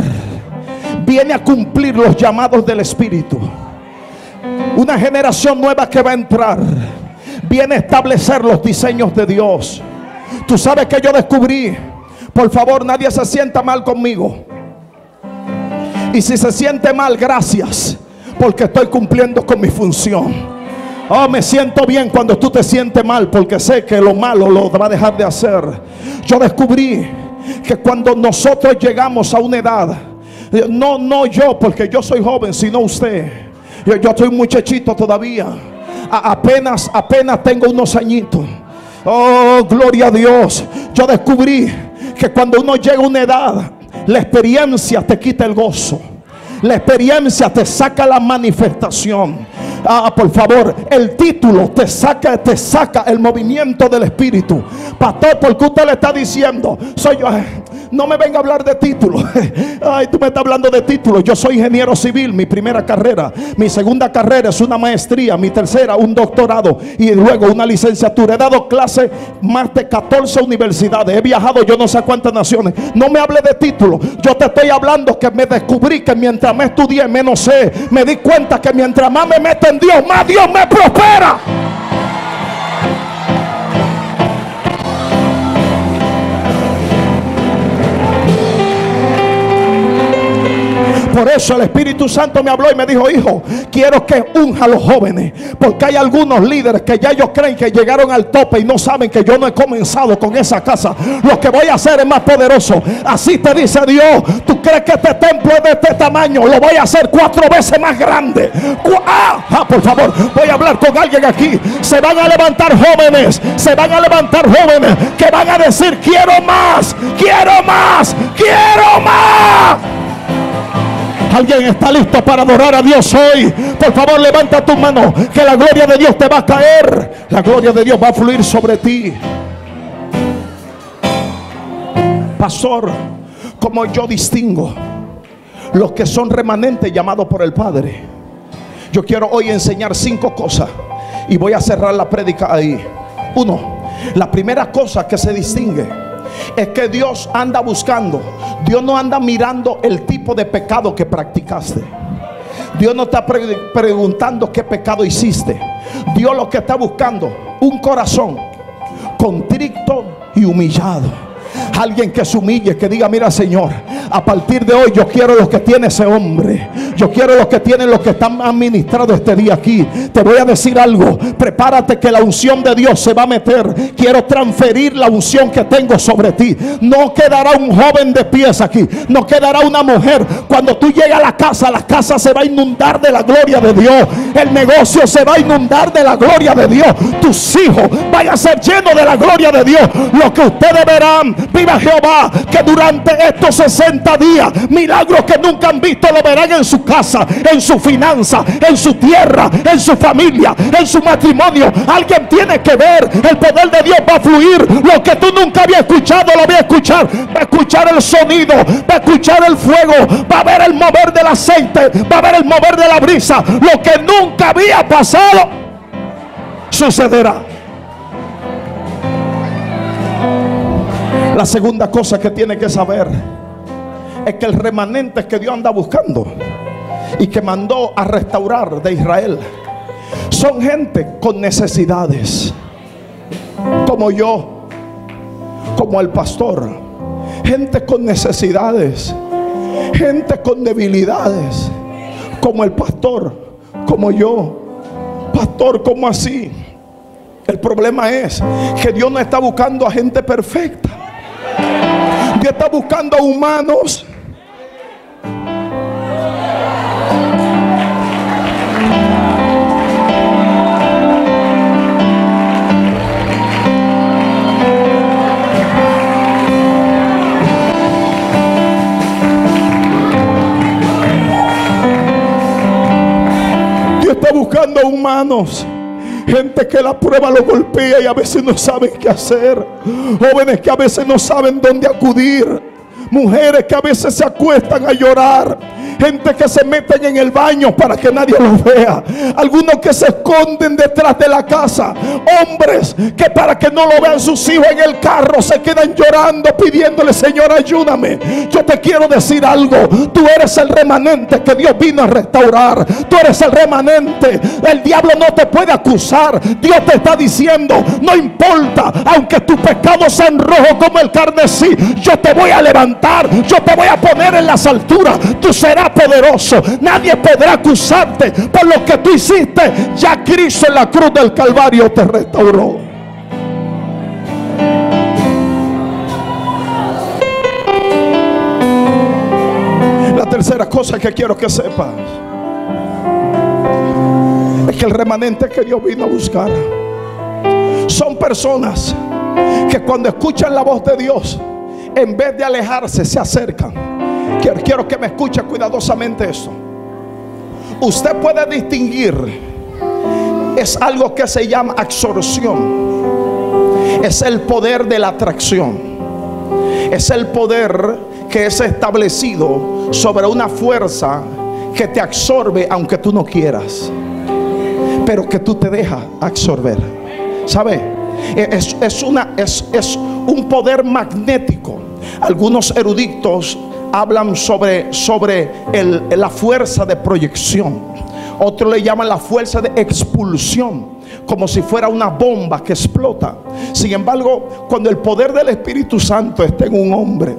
viene a cumplir los llamados del Espíritu. Una generación nueva que va a entrar viene a establecer los diseños de Dios. Tú sabes que yo descubrí, por favor, nadie se sienta mal conmigo. Y si se siente mal, gracias, porque estoy cumpliendo con mi función. Oh, me siento bien cuando tú te sientes mal porque sé que lo malo lo va a dejar de hacer. Yo descubrí que cuando nosotros llegamos a una edad, no, no yo, porque yo soy joven, sino usted. Yo, yo soy muchachito todavía. apenas, apenas tengo unos añitos. Oh, gloria a Dios. Yo descubrí que cuando uno llega a una edad, la experiencia te quita el gozo. La experiencia te saca la manifestación. Ah, por favor, el título te saca, te saca el movimiento del espíritu. Pastor, porque usted le está diciendo, soy yo. No me venga a hablar de título. Ay, tú me estás hablando de título. Yo soy ingeniero civil, mi primera carrera. Mi segunda carrera es una maestría. Mi tercera, un doctorado. Y luego una licenciatura. He dado clase más de 14 universidades. He viajado yo no sé cuántas naciones. No me hable de título. Yo te estoy hablando que me descubrí que mientras me estudié, menos sé. Me di cuenta que mientras más me meto Dios, más Dios me prospera. Por eso el Espíritu Santo me habló y me dijo, hijo, quiero que unja a los jóvenes. Porque hay algunos líderes que ya ellos creen que llegaron al tope y no saben que yo no he comenzado con esa casa. Lo que voy a hacer es más poderoso. Así te dice Dios. Tú crees que este templo es de este tamaño. Lo voy a hacer cuatro veces más grande. Ah, ah, por favor, voy a hablar con alguien aquí. Se van a levantar jóvenes. Se van a levantar jóvenes que van a decir, quiero más, quiero más, quiero más. Alguien está listo para adorar a Dios hoy. Por favor, levanta tu mano. Que la gloria de Dios te va a caer. La gloria de Dios va a fluir sobre ti. Pastor, como yo distingo los que son remanentes llamados por el Padre. Yo quiero hoy enseñar cinco cosas y voy a cerrar la prédica ahí. Uno, la primera cosa que se distingue es que Dios anda buscando. Dios no anda mirando el tipo de pecado que practicaste. Dios no está preguntando qué pecado hiciste. Dios lo que está buscando, un corazón contrito y humillado. Alguien que se humille, que diga, mira Señor, a partir de hoy yo quiero lo que tiene ese hombre. Yo quiero lo que tienen los que están administrados este día aquí. Te voy a decir algo. Prepárate que la unción de Dios se va a meter. Quiero transferir la unción que tengo sobre ti. No quedará un joven de pies aquí. No quedará una mujer. Cuando tú llegas a la casa, la casa se va a inundar de la gloria de Dios. El negocio se va a inundar de la gloria de Dios. Tus hijos van a ser llenos de la gloria de Dios. Lo que ustedes verán Viva Jehová que durante estos 60 días, milagros que nunca han visto, lo verán en su casa, en su finanza, en su tierra, en su familia, en su matrimonio. Alguien tiene que ver, el poder de Dios va a fluir. Lo que tú nunca habías escuchado, lo voy a escuchar. Va a escuchar el sonido, va a escuchar el fuego, va a ver el mover del aceite, va a ver el mover de la brisa. Lo que nunca había pasado sucederá. La segunda cosa que tiene que saber es que el remanente que Dios anda buscando y que mandó a restaurar de Israel son gente con necesidades, como yo, como el pastor, gente con necesidades, gente con debilidades, como el pastor, como yo. Pastor, ¿cómo así? El problema es que Dios no está buscando a gente perfecta. Dios está buscando humanos. Dios está buscando humanos. Gente que la prueba lo golpea y a veces no saben qué hacer. Jóvenes que a veces no saben dónde acudir. Mujeres que a veces se acuestan a llorar. Gente que se meten en el baño para que nadie los vea. Algunos que se esconden detrás de la casa. Hombres que para que no lo vean sus hijos en el carro se quedan llorando pidiéndole, Señor, ayúdame. Yo te quiero decir algo. Tú eres el remanente que Dios vino a restaurar. Tú eres el remanente. El diablo no te puede acusar. Dios te está diciendo, no importa, aunque tu pecado sea en rojo como el carnesí, yo te voy a levantar. Yo te voy a poner en las alturas. Tú serás poderoso. Nadie podrá acusarte por lo que tú hiciste. Ya Cristo en la cruz del Calvario te restauró. La tercera cosa que quiero que sepas es que el remanente que Dios vino a buscar son personas que cuando escuchan la voz de Dios, en vez de alejarse, se acercan. Quiero, que me escuche cuidadosamente esto. Usted puede distinguir, es algo que se llama absorción. Es el poder de la atracción. Es el poder que es establecido sobre una fuerza que te absorbe aunque tú no quieras. Pero que tú te dejas absorber. ¿Sabe? Es, es una, es, es un poder magnético. Algunos eruditos hablan sobre, sobre la fuerza de proyección. Otros le llaman la fuerza de expulsión, como si fuera una bomba que explota. Sin embargo, cuando el poder del Espíritu Santo está en un hombre,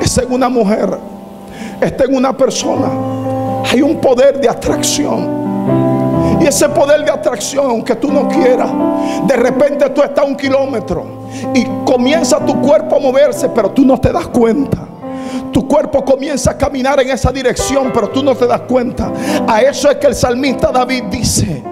está en una mujer, está en una persona, hay un poder de atracción. Y ese poder de atracción, aunque tú no quieras, de repente tú estás a un kilómetro y comienza tu cuerpo a moverse, pero tú no te das cuenta. Tu cuerpo comienza a caminar en esa dirección, pero tú no te das cuenta. A eso es que el salmista David dice,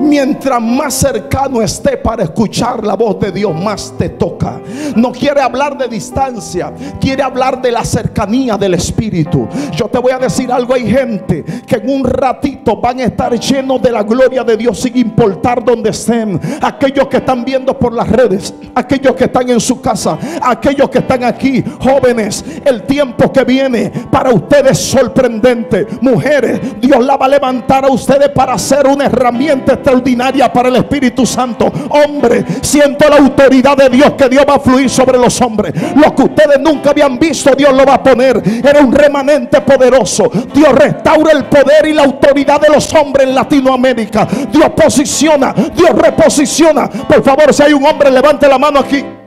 mientras más cercano esté para escuchar la voz de Dios, más te toca. No quiere hablar de distancia, quiere hablar de la cercanía del Espíritu. Yo te voy a decir algo, hay gente que en un ratito van a estar llenos de la gloria de Dios sin importar dónde estén. Aquellos que están viendo por las redes, aquellos que están en su casa, aquellos que están aquí, jóvenes, el tiempo que viene para ustedes es sorprendente. Mujeres, Dios la va a levantar a ustedes para ser una herramienta extraordinaria para el Espíritu Santo. Hombre, siento la autoridad de Dios que Dios va a fluir sobre los hombres. Lo que ustedes nunca habían visto, Dios lo va a poner. Era un remanente poderoso. Dios restaura el poder y la autoridad de los hombres en Latinoamérica. Dios posiciona, Dios reposiciona. Por favor, si hay un hombre, levante la mano aquí.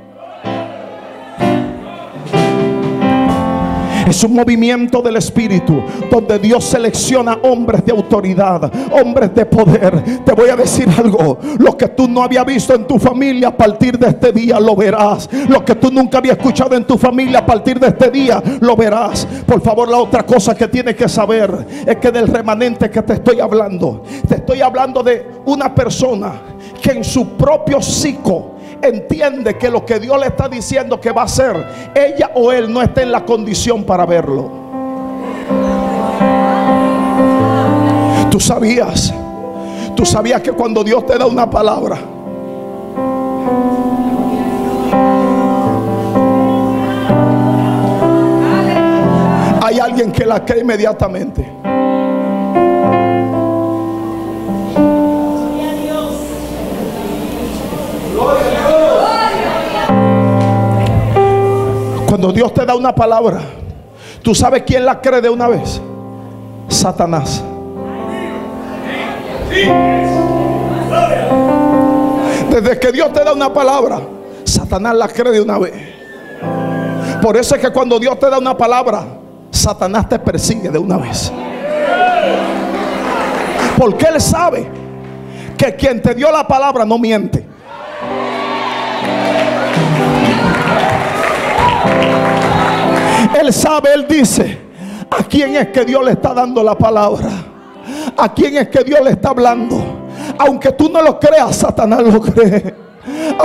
Es un movimiento del Espíritu donde Dios selecciona hombres de autoridad, hombres de poder. Te voy a decir algo, lo que tú no habías visto en tu familia a partir de este día lo verás. Lo que tú nunca habías escuchado en tu familia a partir de este día lo verás. Por favor, la otra cosa que tienes que saber es que del remanente que te estoy hablando, te estoy hablando de una persona que en su propio psico entiende que lo que Dios le está diciendo que va a hacer, ella o él no está en la condición para verlo. Tú sabías, tú sabías que cuando Dios te da una palabra, alguien que la cree inmediatamente. Dios te da una palabra, ¿tú sabes quién la cree de una vez? Satanás. Desde que Dios te da una palabra, Satanás la cree de una vez. Por eso es que cuando Dios te da una palabra, Satanás te persigue de una vez. Porque Él sabe que quien te dio la palabra no miente. Él sabe, Él dice, ¿a quién es que Dios le está dando la palabra? ¿A quién es que Dios le está hablando? Aunque tú no lo creas, Satanás lo cree.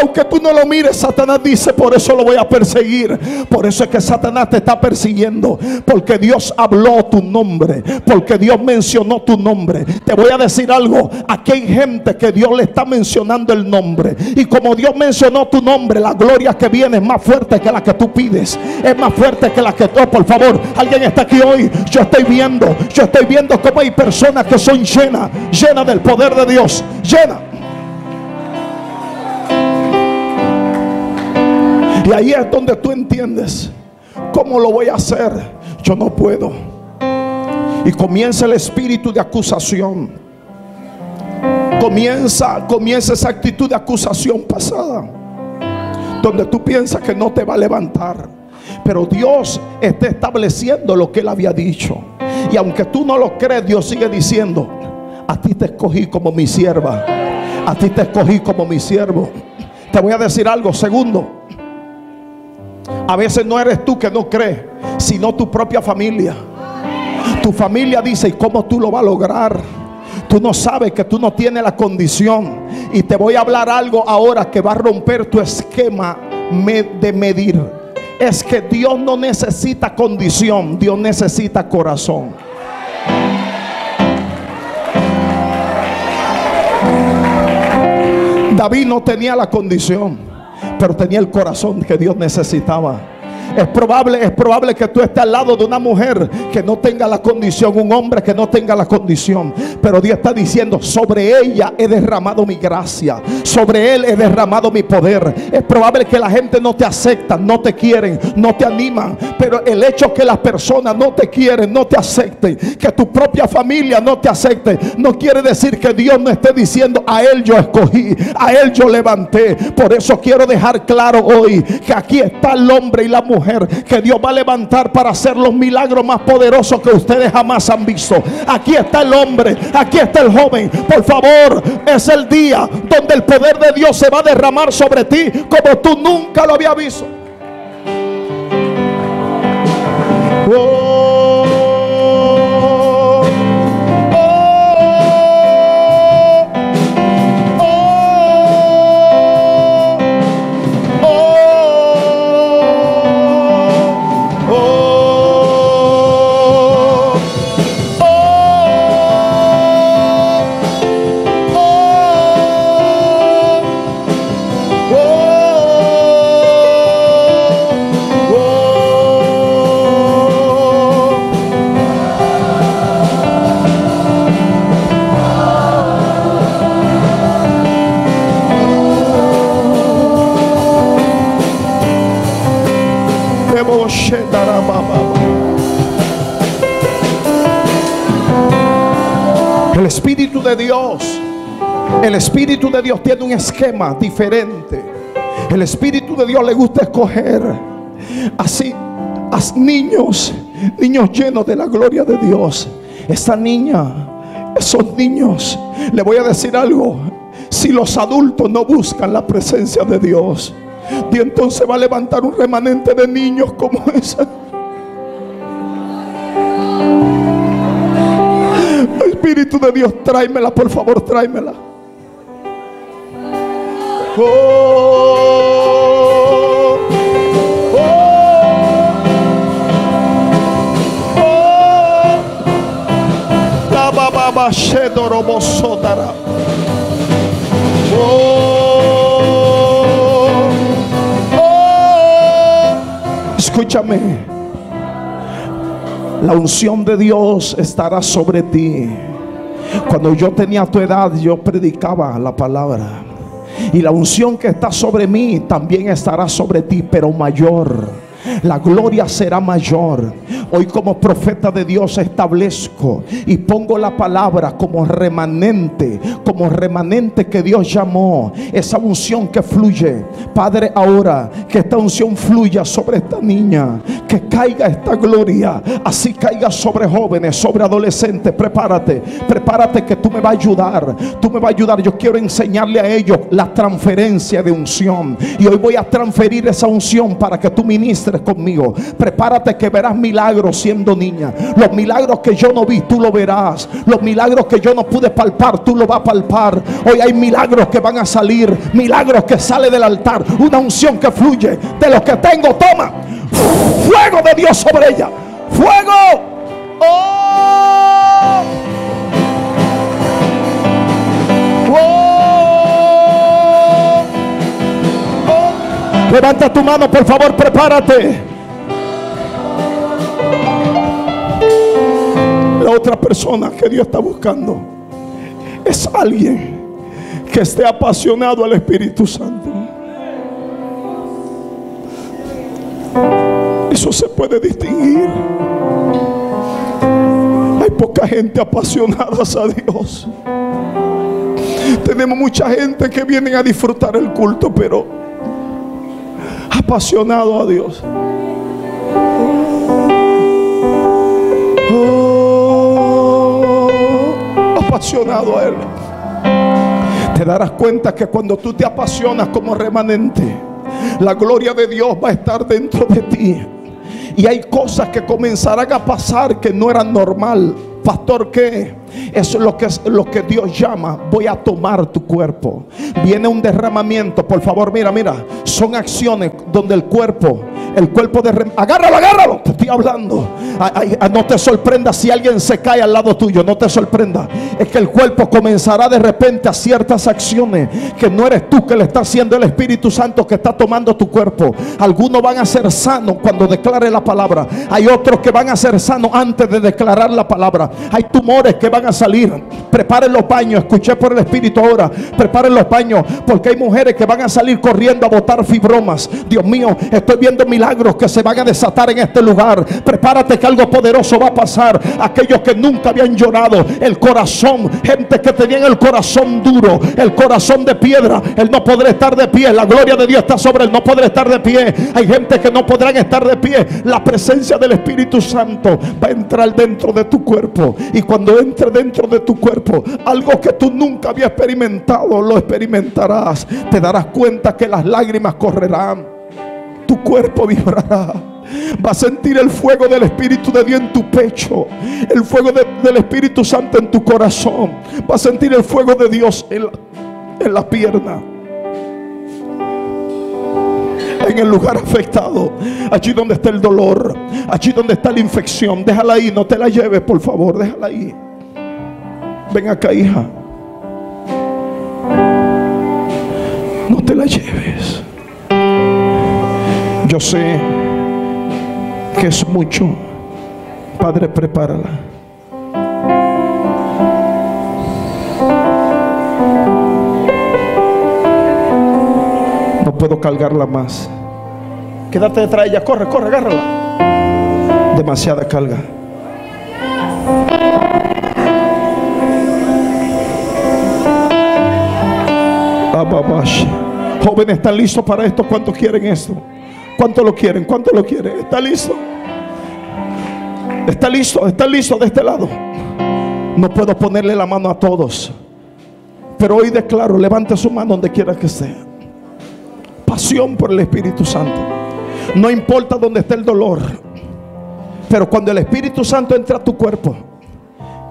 Aunque tú no lo mires, Satanás dice, por eso lo voy a perseguir. Por eso es que Satanás te está persiguiendo. Porque Dios habló tu nombre. Porque Dios mencionó tu nombre. Te voy a decir algo. Aquí hay gente que Dios le está mencionando el nombre. Y como Dios mencionó tu nombre, la gloria que viene es más fuerte que la que tú pides. Es más fuerte que la que tú, por favor. Alguien está aquí hoy. Yo estoy viendo. Yo estoy viendo cómo hay personas que son llenas. Llenas del poder de Dios. Llenas. Y ahí es donde tú entiendes cómo lo voy a hacer. Yo no puedo. Y comienza el espíritu de acusación. Comienza, comienza esa actitud de acusación pasada. Donde tú piensas que no te va a levantar. Pero Dios está estableciendo lo que Él había dicho. Y aunque tú no lo crees, Dios sigue diciendo, a ti te escogí como mi sierva. A ti te escogí como mi siervo. Te voy a decir algo. Segundo, a veces no eres tú que no crees, sino tu propia familia. Tu familia dice, ¿y cómo tú lo vas a lograr? Tú no sabes que tú no tienes la condición. Y te voy a hablar algo ahora que va a romper tu esquema de medir. Es que Dios no necesita condición, Dios necesita corazón. David no tenía la condición, pero tenía el corazón que Dios necesitaba. Es probable, es probable que tú estés al lado de una mujer que no tenga la condición, un hombre que no tenga la condición. Pero Dios está diciendo, sobre ella he derramado mi gracia, sobre él he derramado mi poder. Es probable que la gente no te acepta, no te quieren, no te animan. Pero el hecho que las personas no te quieren, no te acepten, que tu propia familia no te acepte, no quiere decir que Dios no esté diciendo, a él yo escogí, a él yo levanté. Por eso quiero dejar claro hoy que aquí está el hombre y la mujer que Dios va a levantar para hacer los milagros más poderosos que ustedes jamás han visto. Aquí está el hombre, aquí está el joven. Por favor, es el día donde el poder de Dios se va a derramar sobre ti como tú nunca lo había visto. Oh. El Espíritu de Dios tiene un esquema diferente. El Espíritu de Dios le gusta escoger así a niños, niños llenos de la gloria de Dios. Esa niña, esos niños, le voy a decir algo. Si los adultos no buscan la presencia de Dios, Dios entonces va a levantar un remanente de niños como esa. Espíritu de Dios, tráemela, por favor, tráemela. Escúchame. La unción de Dios estará sobre ti. Cuando yo tenía tu edad, yo predicaba la palabra. Y la unción que está sobre mí también estará sobre ti, pero mayor la gloria será mayor. Hoy como profeta de Dios establezco y pongo la palabra como remanente, como remanente que Dios llamó, esa unción que fluye. Padre, ahora que esta unción fluya sobre esta niña, que caiga esta gloria, así caiga sobre jóvenes, sobre adolescentes. Prepárate, prepárate que tú me vas a ayudar, tú me vas a ayudar. Yo quiero enseñarle a ellos la transferencia de unción y hoy voy a transferir esa unción para que tú ministres conmigo. Prepárate que verás milagros siendo niña. Los milagros que yo no vi, tú lo verás. Los milagros que yo no pude palpar, tú lo vas a palpar. Hoy hay milagros que van a salir. Milagros que sale del altar. Una unción que fluye de los que tengo. Toma. Fuego de Dios sobre ella. Fuego. Oh. Levanta tu mano, por favor, prepárate. Otra persona que Dios está buscando es alguien que esté apasionado al Espíritu Santo. Eso se puede distinguir. Hay poca gente apasionada a Dios. Tenemos mucha gente que viene a disfrutar el culto, pero apasionado a Dios. Apasionado a Él. Te darás cuenta que cuando tú te apasionas como remanente, la gloria de Dios va a estar dentro de ti. Y hay cosas que comenzarán a pasar que no eran normal. Pastor, ¿qué? Es lo que, es lo que Dios llama. Voy a tomar tu cuerpo. Viene un derramamiento. Por favor, mira, mira. Son acciones donde el cuerpo el cuerpo de... Agárralo, agárralo. Te estoy hablando. no te sorprenda si alguien se cae al lado tuyo. No te sorprenda. Es que el cuerpo comenzará de repente a ciertas acciones que no eres tú que le está haciendo el Espíritu Santo que está tomando tu cuerpo. Algunos van a ser sanos cuando declare la palabra. Hay otros que van a ser sanos antes de declarar la palabra. Hay tumores que van a salir. Preparen los paños. Escuché por el Espíritu ahora. Preparen los paños. Porque hay mujeres que van a salir corriendo a botar fibromas. Dios mío, estoy viendo milagros que se van a desatar en este lugar. Prepárate que algo poderoso va a pasar. Aquellos que nunca habían llorado el corazón, gente que tenían el corazón duro, el corazón de piedra, él no podrá estar de pie. La gloria de Dios está sobre él, no podrá estar de pie. Hay gente que no podrán estar de pie. La presencia del Espíritu Santo va a entrar dentro de tu cuerpo. Y cuando entre dentro de tu cuerpo, algo que tú nunca habías experimentado, lo experimentarás. Te darás cuenta que las lágrimas correrán tu cuerpo vibrará. Va a sentir el fuego del Espíritu de Dios en tu pecho. El fuego del Espíritu Santo en tu corazón. Va a sentir el fuego de Dios en en la pierna. En el lugar afectado. Allí donde está el dolor. Allí donde está la infección. Déjala ahí. No te la lleves, por favor. Déjala ahí. Ven acá, hija. No te la lleves. Yo sé que es mucho. Padre, prepárala. No puedo cargarla más. Quédate detrás de ella. Corre, corre, agárrala. Demasiada carga. Jóvenes, ¿están listos para esto? ¿Cuántos quieren esto? ¿Cuánto lo quieren? ¿Cuánto lo quieren? ¿Está listo? ¿Está listo? ¿Está listo de este lado? No puedo ponerle la mano a todos. Pero hoy declaro, levante su mano donde quiera que sea. Pasión por el Espíritu Santo. No importa dónde esté el dolor. Pero cuando el Espíritu Santo entra a tu cuerpo,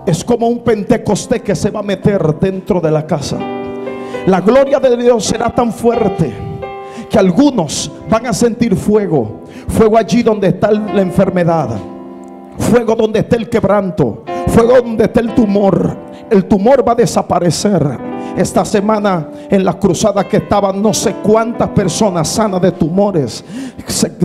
es como un pentecostés que se va a meter dentro de la casa. La gloria de Dios será tan fuerte que algunos van a sentir fuego. Fuego allí donde está la enfermedad. Fuego donde está el quebranto. Fuego donde está el tumor. El tumor va a desaparecer. Esta semana en la cruzada que estaban no sé cuántas personas sanas de tumores.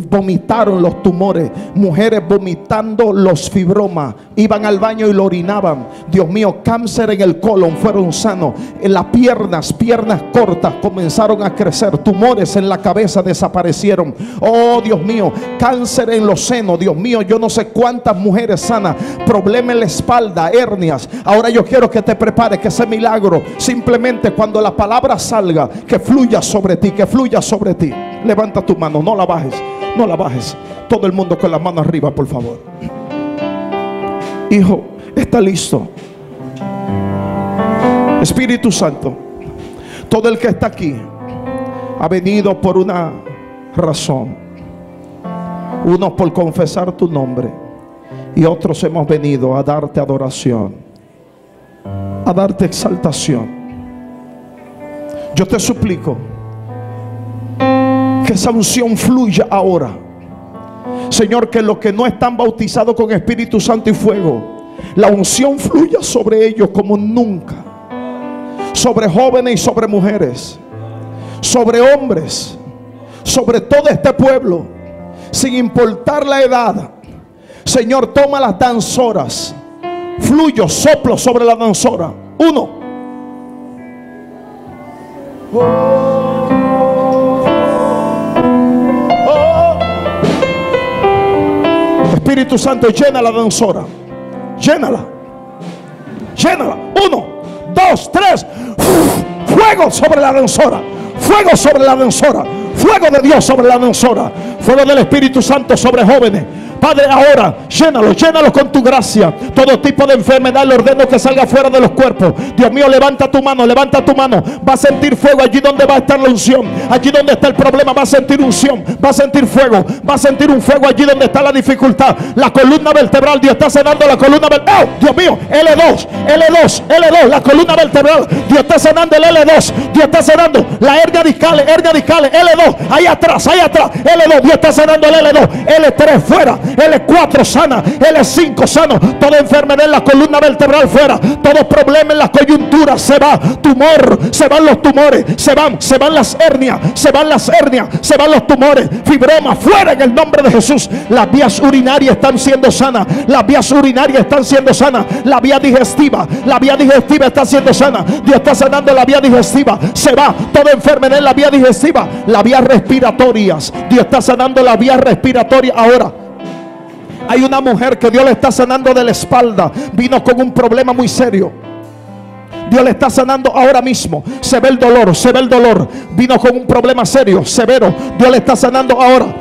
Vomitaron los tumores. Mujeres vomitando los fibromas. Iban al baño y lo orinaban. Dios mío, cáncer en el colon fueron sanos. En las piernas, piernas cortas comenzaron a crecer. Tumores en la cabeza desaparecieron. Oh Dios mío, cáncer en los senos. Dios mío, yo no sé cuántas mujeres sanas. Problema en la espalda, hernias. Ahora yo quiero que te prepares que ese milagro simplemente cuando la palabra salga, que fluya sobre ti, que fluya sobre ti. Levanta tu mano, no la bajes, no la bajes. Todo el mundo con la mano arriba, por favor. Hijo, está listo. Espíritu Santo, todo el que está aquí ha venido por una razón. Unos por confesar tu nombre y otros hemos venido a darte adoración, a darte exaltación. Yo te suplico que esa unción fluya ahora. Señor, que los que no están bautizados con Espíritu Santo y fuego, la unción fluya sobre ellos como nunca. Sobre jóvenes y sobre mujeres. Sobre hombres. Sobre todo este pueblo. Sin importar la edad. Señor, toma las danzoras. Fluyo, soplo sobre la danzora. Uno. Espíritu Santo, llena la danzora. Llénala. Llénala. Uno, dos, tres. Fuego sobre la danzora. Fuego sobre la danzora. Fuego de Dios sobre la danzora. Fuego del Espíritu Santo sobre jóvenes Padre, ahora llénalo, llénalo con tu gracia. Todo tipo de enfermedad le ordeno que salga fuera de los cuerpos. Dios mío, levanta tu mano, levanta tu mano. Va a sentir fuego allí donde va a estar la unción. Allí donde está el problema, va a sentir unción. Va a sentir fuego. Va a sentir un fuego allí donde está la dificultad. La columna vertebral, Dios está sanando la columna vertebral. ¡Oh, Dios mío, L2, L2, L2, la columna vertebral. Dios está sanando el L2. Dios está sanando la hernia discal, hernia discal, L2. Ahí atrás, ahí atrás. L2, Dios está sanando el L2. L3 fuera. L4 sana, L5 sano, toda enfermedad en la columna vertebral fuera, todo problema en la coyuntura se va, tumor, se van los tumores, se van, se van las hernias, se van las hernias, se van los tumores, fibroma fuera en el nombre de Jesús. Las vías urinarias están siendo sanas, las vías urinarias están siendo sanas, la vía digestiva, la vía digestiva está siendo sana. Dios está sanando la vía digestiva, se va toda enfermedad en la vía digestiva, la vía respiratorias. Dios está sanando la vía respiratoria ahora. Hay una mujer que Dios le está sanando de la espalda. Vino con un problema muy serio. Dios le está sanando ahora mismo. Se ve el dolor, se ve el dolor. Vino con un problema serio, severo. Dios le está sanando ahora.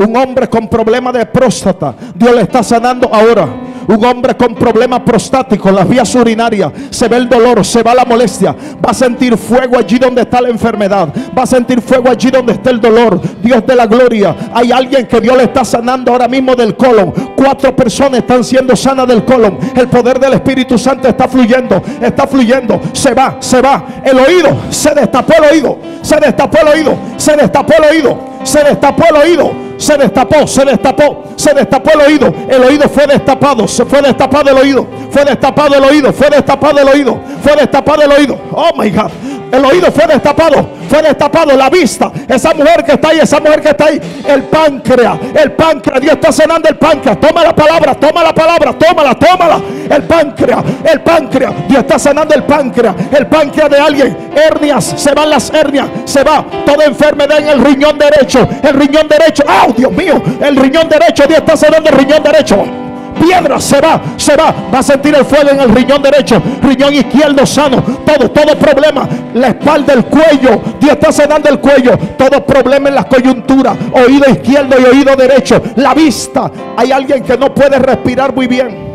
Un hombre con problema de próstata. Dios le está sanando ahora. Un hombre con problemas prostáticos, las vías urinarias, se ve el dolor, se va la molestia. Va a sentir fuego allí donde está la enfermedad. Va a sentir fuego allí donde está el dolor. Dios de la gloria. Hay alguien que Dios le está sanando ahora mismo del colon. Cuatro personas están siendo sanas del colon. El poder del Espíritu Santo está fluyendo, está fluyendo. Se va, se va. El oído, se destapó el oído. Se destapó el oído. Se destapó el oído. Se destapó el oído se destapó, se destapó, se destapó el oído. El oído fue destapado, se fue destapado el oído, fue destapado el oído, fue destapado el oído, fue destapado el oído. Oh my God, el oído fue destapado, fue destapado la vista. Esa mujer que está ahí, esa mujer que está ahí, el páncreas, el páncreas. Dios está sanando el páncreas. Toma la palabra, toma la palabra, tómala, tómala. El páncreas, el páncreas. Dios está sanando el páncreas, el páncreas de alguien. Hernias, se van las hernias, se va toda enfermedad en el riñón derecho, el riñón derecho. ¡Oh, Dios mío! El riñón derecho, Dios está sanando el riñón derecho piedra se va, se va. Va a sentir el fuego en el riñón derecho, riñón izquierdo sano. Todo, todo problema. La espalda, el cuello. Dios está sanando el cuello. Todo problema en las coyunturas. Oído izquierdo y oído derecho. La vista. Hay alguien que no puede respirar muy bien.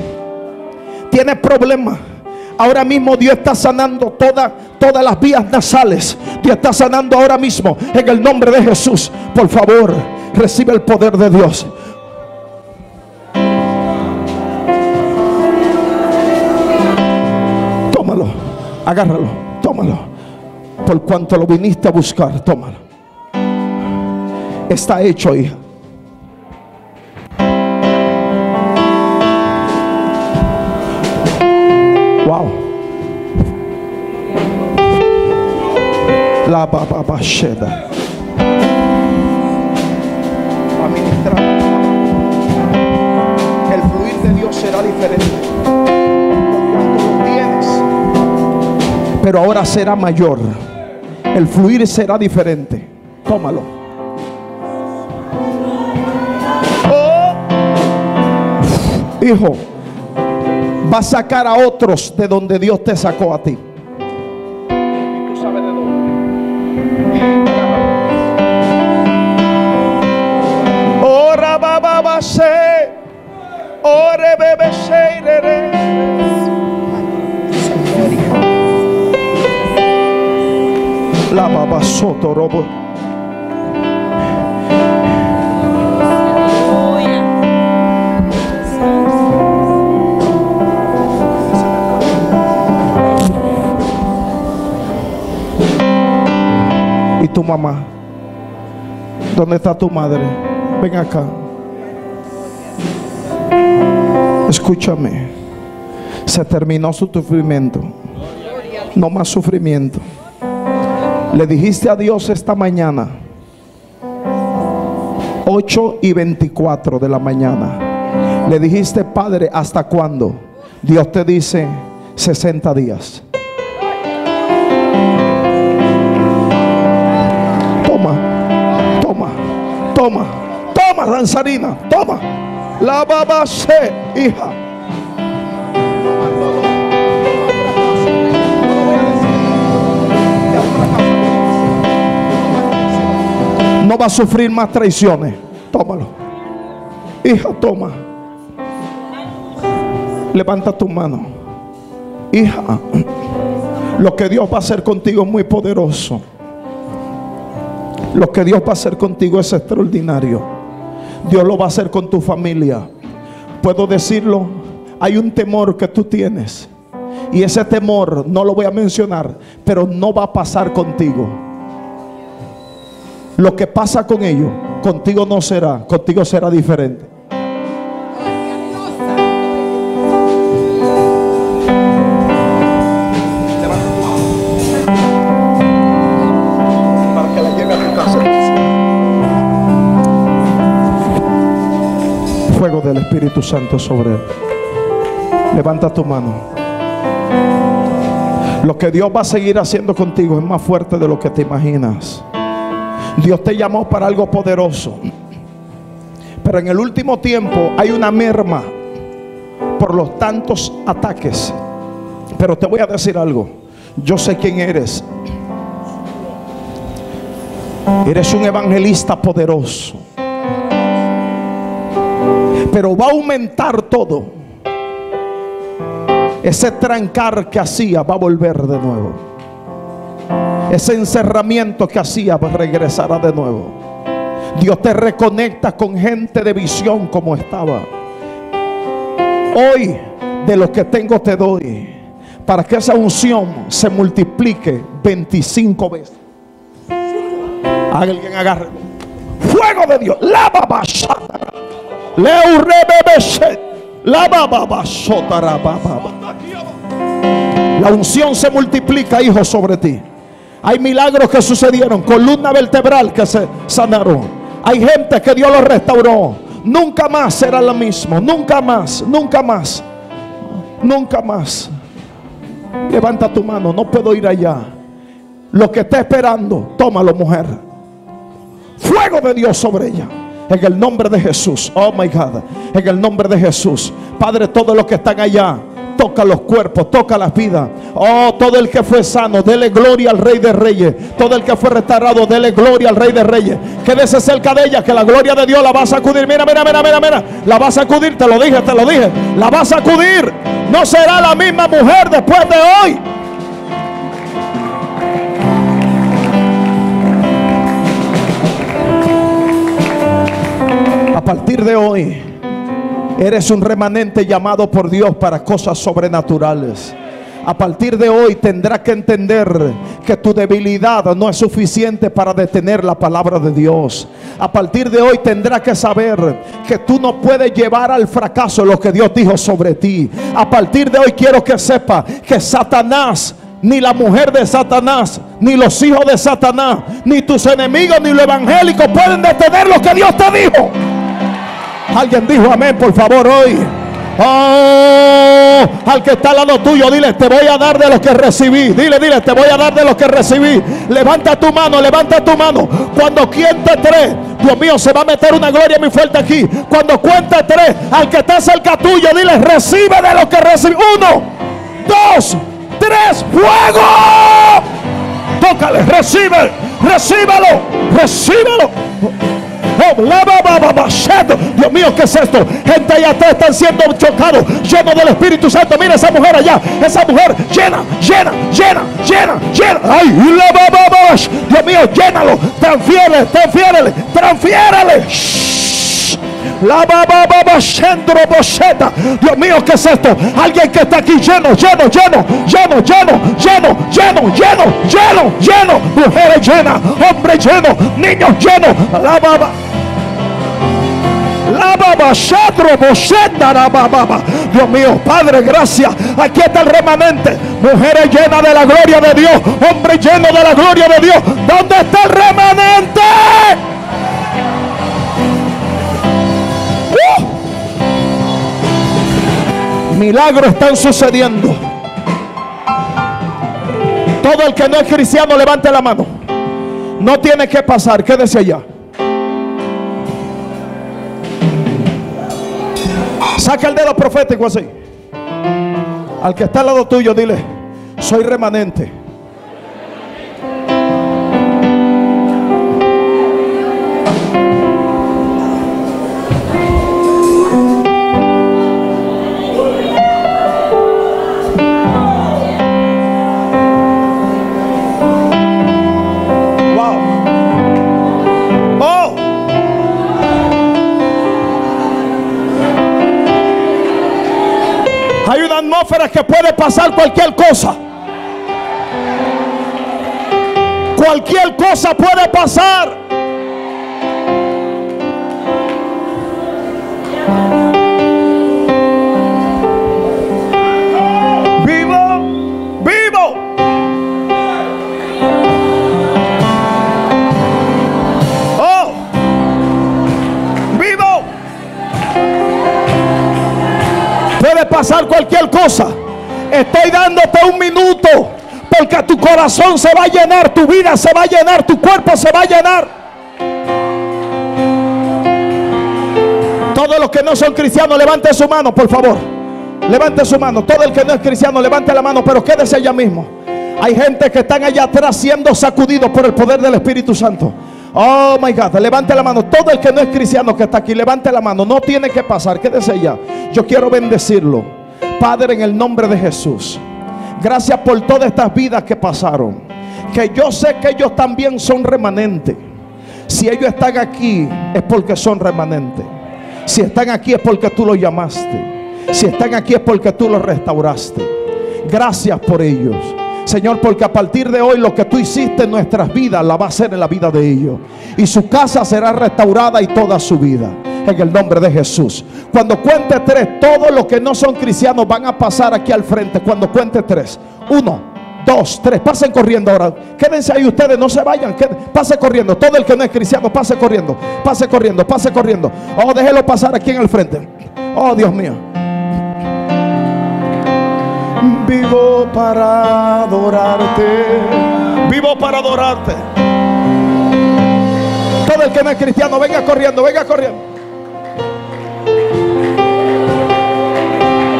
Tiene problemas. Ahora mismo Dios está sanando todas todas las vías nasales. Dios está sanando ahora mismo en el nombre de Jesús. Por favor, recibe el poder de Dios. Agárralo, tómalo. Por cuanto lo viniste a buscar, tómalo. Está hecho, hija. Wow. La baba basheda. Va. El fluir de Dios será diferente. Pero ahora será mayor. El fluir será diferente. Tómalo. Oh, hijo, va a sacar a otros de donde Dios te sacó a ti. Tú sabes de dónde. Ore bebe La baba soto robo. ¿Y tu mamá? ¿Dónde está tu madre? Ven acá. Escúchame. Se terminó su sufrimiento. No más sufrimiento. Le dijiste a Dios esta mañana. 8 y 24 de la mañana. Le dijiste, Padre, ¿hasta cuándo? Dios te dice 60 días. Toma, toma, toma, toma, danzarina, toma. La hija. No va a sufrir más traiciones. Tómalo. Hija, toma. Levanta tu mano. Hija, lo que Dios va a hacer contigo es muy poderoso. Lo que Dios va a hacer contigo es extraordinario. Dios lo va a hacer con tu familia. Puedo decirlo, hay un temor que tú tienes. Y ese temor no lo voy a mencionar, pero no va a pasar contigo. Lo que pasa con ellos, contigo no será, contigo será diferente. Fuego del Espíritu Santo sobre él. Levanta tu mano. Lo que Dios va a seguir haciendo contigo es más fuerte de lo que te imaginas. Dios te llamó para algo poderoso. Pero en el último tiempo hay una merma por los tantos ataques. Pero te voy a decir algo. Yo sé quién eres. Eres un evangelista poderoso. Pero va a aumentar todo. Ese trancar que hacía va a volver de nuevo. Ese encerramiento que hacía pues regresará de nuevo. Dios te reconecta con gente de visión como estaba. Hoy de lo que tengo te doy para que esa unción se multiplique 25 veces. Alguien agarre. Fuego de Dios. La Leu. La La unción se multiplica, hijo, sobre ti. Hay milagros que sucedieron, columna vertebral que se sanaron. Hay gente que Dios lo restauró. Nunca más será lo mismo, nunca más, nunca más, nunca más. Levanta tu mano, no puedo ir allá. Lo que está esperando, tómalo, mujer. Fuego de Dios sobre ella. En el nombre de Jesús. Oh my God. En el nombre de Jesús. Padre, todos los que están allá toca los cuerpos, toca las vidas. Oh, todo el que fue sano, dele gloria al Rey de Reyes. Todo el que fue restaurado, dele gloria al Rey de Reyes. Quédese cerca de ella, que la gloria de Dios la va a sacudir. Mira, mira, mira, mira, mira. La va a sacudir, te lo dije, te lo dije. La va a sacudir. No será la misma mujer después de hoy. A partir de hoy, eres un remanente llamado por Dios para cosas sobrenaturales. A partir de hoy tendrás que entender que tu debilidad no es suficiente para detener la palabra de Dios. A partir de hoy tendrás que saber que tú no puedes llevar al fracaso lo que Dios dijo sobre ti. A partir de hoy quiero que sepa que Satanás ni la mujer de Satanás, ni los hijos de Satanás, ni tus enemigos, ni los evangélicos pueden detener lo que Dios te dijo. Alguien dijo amén, por favor, hoy. Oh, al que está al lado tuyo, dile, te voy a dar de lo que recibí. Dile, dile, te voy a dar de lo que recibí. Levanta tu mano, levanta tu mano. Cuando cuente tres, Dios mío, se va a meter una gloria muy fuerte aquí. Cuando cuente tres, al que está cerca tuyo, dile, recibe de lo que recibí. Uno, dos, tres, fuego. Tócale, recibe, recíbelo, recíbelo. Dios mío, ¿qué es esto? Gente allá atrás están siendo chocados, llenos del Espíritu Santo. Mira esa mujer allá, esa mujer llena, llena, llena, llena, llena. Ay, Dios mío, llénalo, transfiérele, transfiérele, transfiérele. La. Dios mío, ¿qué es esto? Alguien que está aquí lleno, lleno, lleno, lleno, lleno, lleno, lleno, lleno, lleno, lleno. Mujeres llenas, hombres llenos, niños llenos. La baba. La baba, la baba. Dios mío, Padre, gracias. Aquí está el remanente. Mujeres llenas de la gloria de Dios. Hombres llenos de la gloria de Dios. ¿Dónde está el remanente? Milagros están sucediendo. Todo el que no es cristiano, levante la mano. No tiene que pasar, quédese allá. Saca el dedo profético así. Al que está al lado tuyo, dile: Soy remanente. Que puede pasar cualquier cosa. Cualquier cosa puede pasar. Pasar cualquier cosa. Estoy dándote un minuto porque tu corazón se va a llenar, tu vida se va a llenar, tu cuerpo se va a llenar. Todos los que no son cristianos, levante su mano, por favor. Levante su mano. Todo el que no es cristiano, levante la mano, pero quédese allá mismo. Hay gente que están allá atrás siendo sacudidos por el poder del Espíritu Santo. Oh my God, levante la mano. Todo el que no es cristiano que está aquí, levante la mano. No tiene que pasar, quédese allá. Yo quiero bendecirlo. Padre, en el nombre de Jesús, gracias por todas estas vidas que pasaron. Que yo sé que ellos también son remanentes. Si ellos están aquí es porque son remanentes. Si están aquí es porque tú los llamaste. Si están aquí es porque tú los restauraste. Gracias por ellos. Señor, porque a partir de hoy lo que tú hiciste en nuestras vidas la va a hacer en la vida de ellos. Y su casa será restaurada y toda su vida en el nombre de Jesús. Cuando cuente tres, todos los que no son cristianos van a pasar aquí al frente. Cuando cuente tres, uno, dos, tres, pasen corriendo ahora. Quédense ahí ustedes, no se vayan. Pase corriendo. Todo el que no es cristiano, pase corriendo. Pase corriendo, pase corriendo. Oh, déjelo pasar aquí en el frente. Oh, Dios mío. Vivo para adorarte. Vivo para adorarte. Todo el que no es cristiano, venga corriendo, venga corriendo.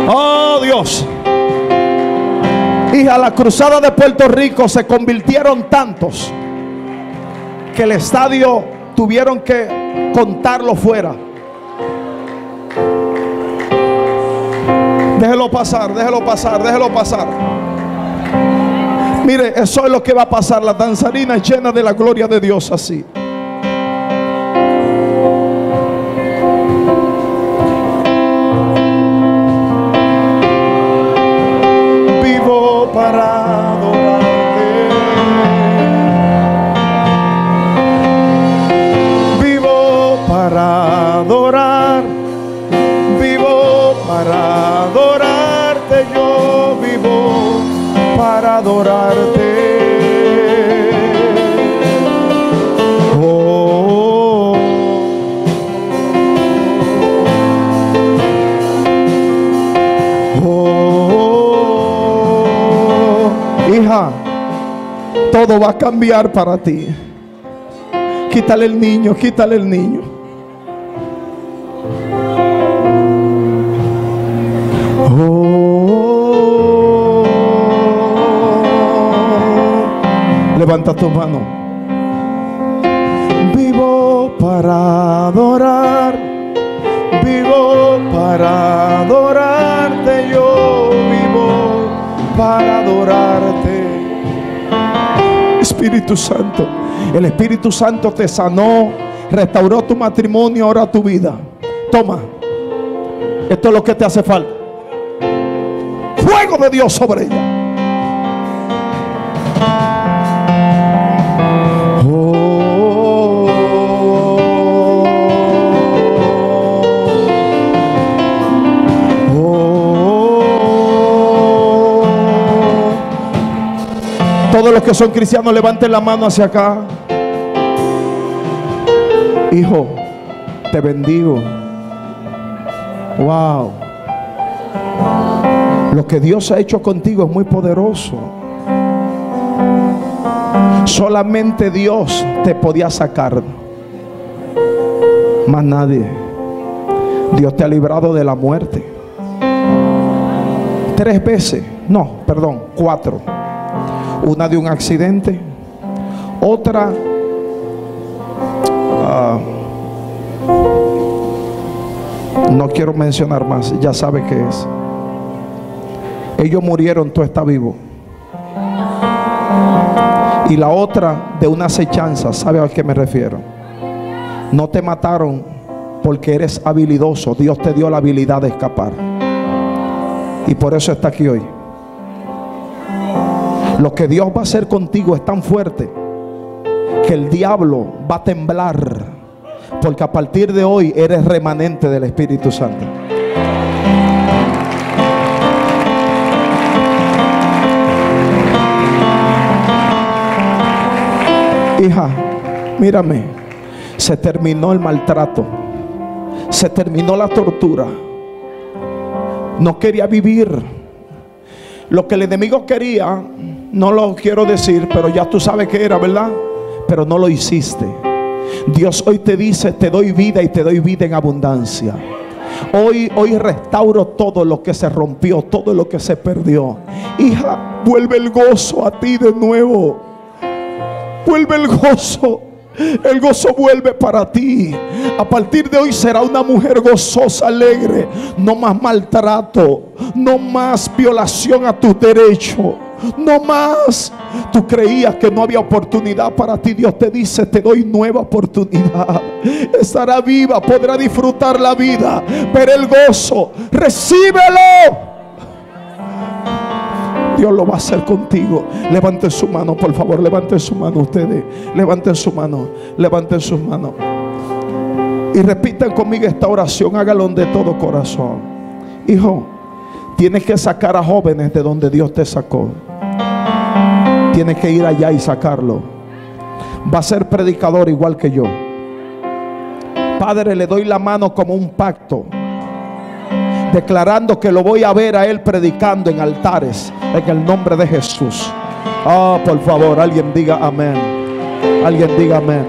Oh Dios. Y a la cruzada de Puerto Rico se convirtieron tantos que el estadio tuvieron que contarlo fuera. Déjelo pasar, déjelo pasar, déjelo pasar. Mire, eso es lo que va a pasar. La danzarina llena de la gloria de Dios así. Oh. Oh. Hija, todo va a cambiar para ti. Quítale el niño, quítale el niño. Oh. Levanta tu mano. Vivo para adorar. Vivo para adorarte. Yo vivo para adorarte. Espíritu Santo. El Espíritu Santo te sanó, restauró tu matrimonio, ahora tu vida. Toma. Esto es lo que te hace falta. Fuego de Dios sobre ella. Todos los que son cristianos levanten la mano hacia acá. Hijo, te bendigo. Wow. Lo que Dios ha hecho contigo es muy poderoso. Solamente Dios te podía sacar. Más nadie. Dios te ha librado de la muerte. Tres veces. No, perdón, cuatro. Una de un accidente. Otra ah, no quiero mencionar más, ya sabe qué es. Ellos murieron, tú estás vivo. Y la otra de una acechanza, ¿sabe a qué me refiero? No te mataron porque eres habilidoso. Dios te dio la habilidad de escapar. Y por eso está aquí hoy. Lo que Dios va a hacer contigo es tan fuerte que el diablo va a temblar. Porque a partir de hoy eres remanente del Espíritu Santo. Hija, mírame. Se terminó el maltrato. Se terminó la tortura. No quería vivir. Lo que el enemigo quería, no lo quiero decir, pero ya tú sabes que era, ¿verdad? Pero no lo hiciste. Dios hoy te dice, te doy vida y te doy vida en abundancia. Hoy, hoy restauro todo lo que se rompió, todo lo que se perdió. Hija, vuelve el gozo a ti de nuevo. Vuelve el gozo. El gozo vuelve para ti. A partir de hoy será una mujer gozosa, alegre. No más maltrato. No más violación a tus derechos. No más. Tú creías que no había oportunidad para ti. Dios te dice, te doy nueva oportunidad. Estará viva, podrá disfrutar la vida. Pero el gozo, recíbelo. Dios lo va a hacer contigo. Levanten su mano, por favor. Levanten su mano ustedes. Levanten su mano. Levanten sus manos. Y repitan conmigo esta oración. Hágalo de todo corazón. Hijo, tienes que sacar a jóvenes de donde Dios te sacó. Tienes que ir allá y sacarlo. Va a ser predicador igual que yo. Padre, le doy la mano como un pacto declarando que lo voy a ver a él predicando en altares en el nombre de Jesús. Ah, por favor, alguien diga amén. Alguien diga amén.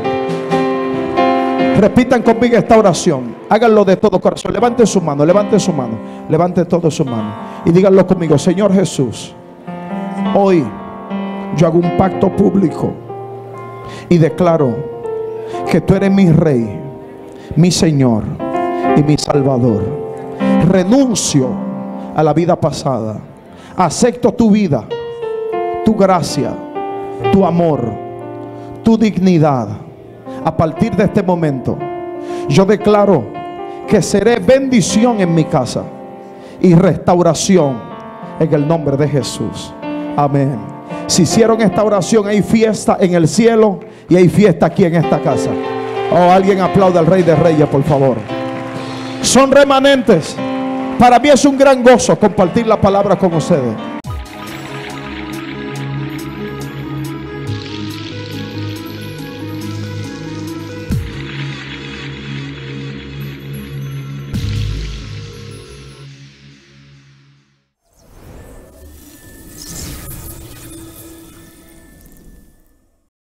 Repitan conmigo esta oración. Háganlo de todo corazón. Levanten su mano, levanten su mano. Levanten todo su mano. Y díganlo conmigo, Señor Jesús. Hoy yo hago un pacto público y declaro que tú eres mi rey, mi Señor y mi Salvador renuncio a la vida pasada. Acepto tu vida, tu gracia, tu amor, tu dignidad. A partir de este momento, yo declaro que seré bendición en mi casa y restauración en el nombre de Jesús. Amén. Si hicieron esta oración, hay fiesta en el cielo y hay fiesta aquí en esta casa. Oh, alguien aplauda al Rey de Reyes, por favor. Son remanentes. Para mí es un gran gozo compartir la palabra con ustedes.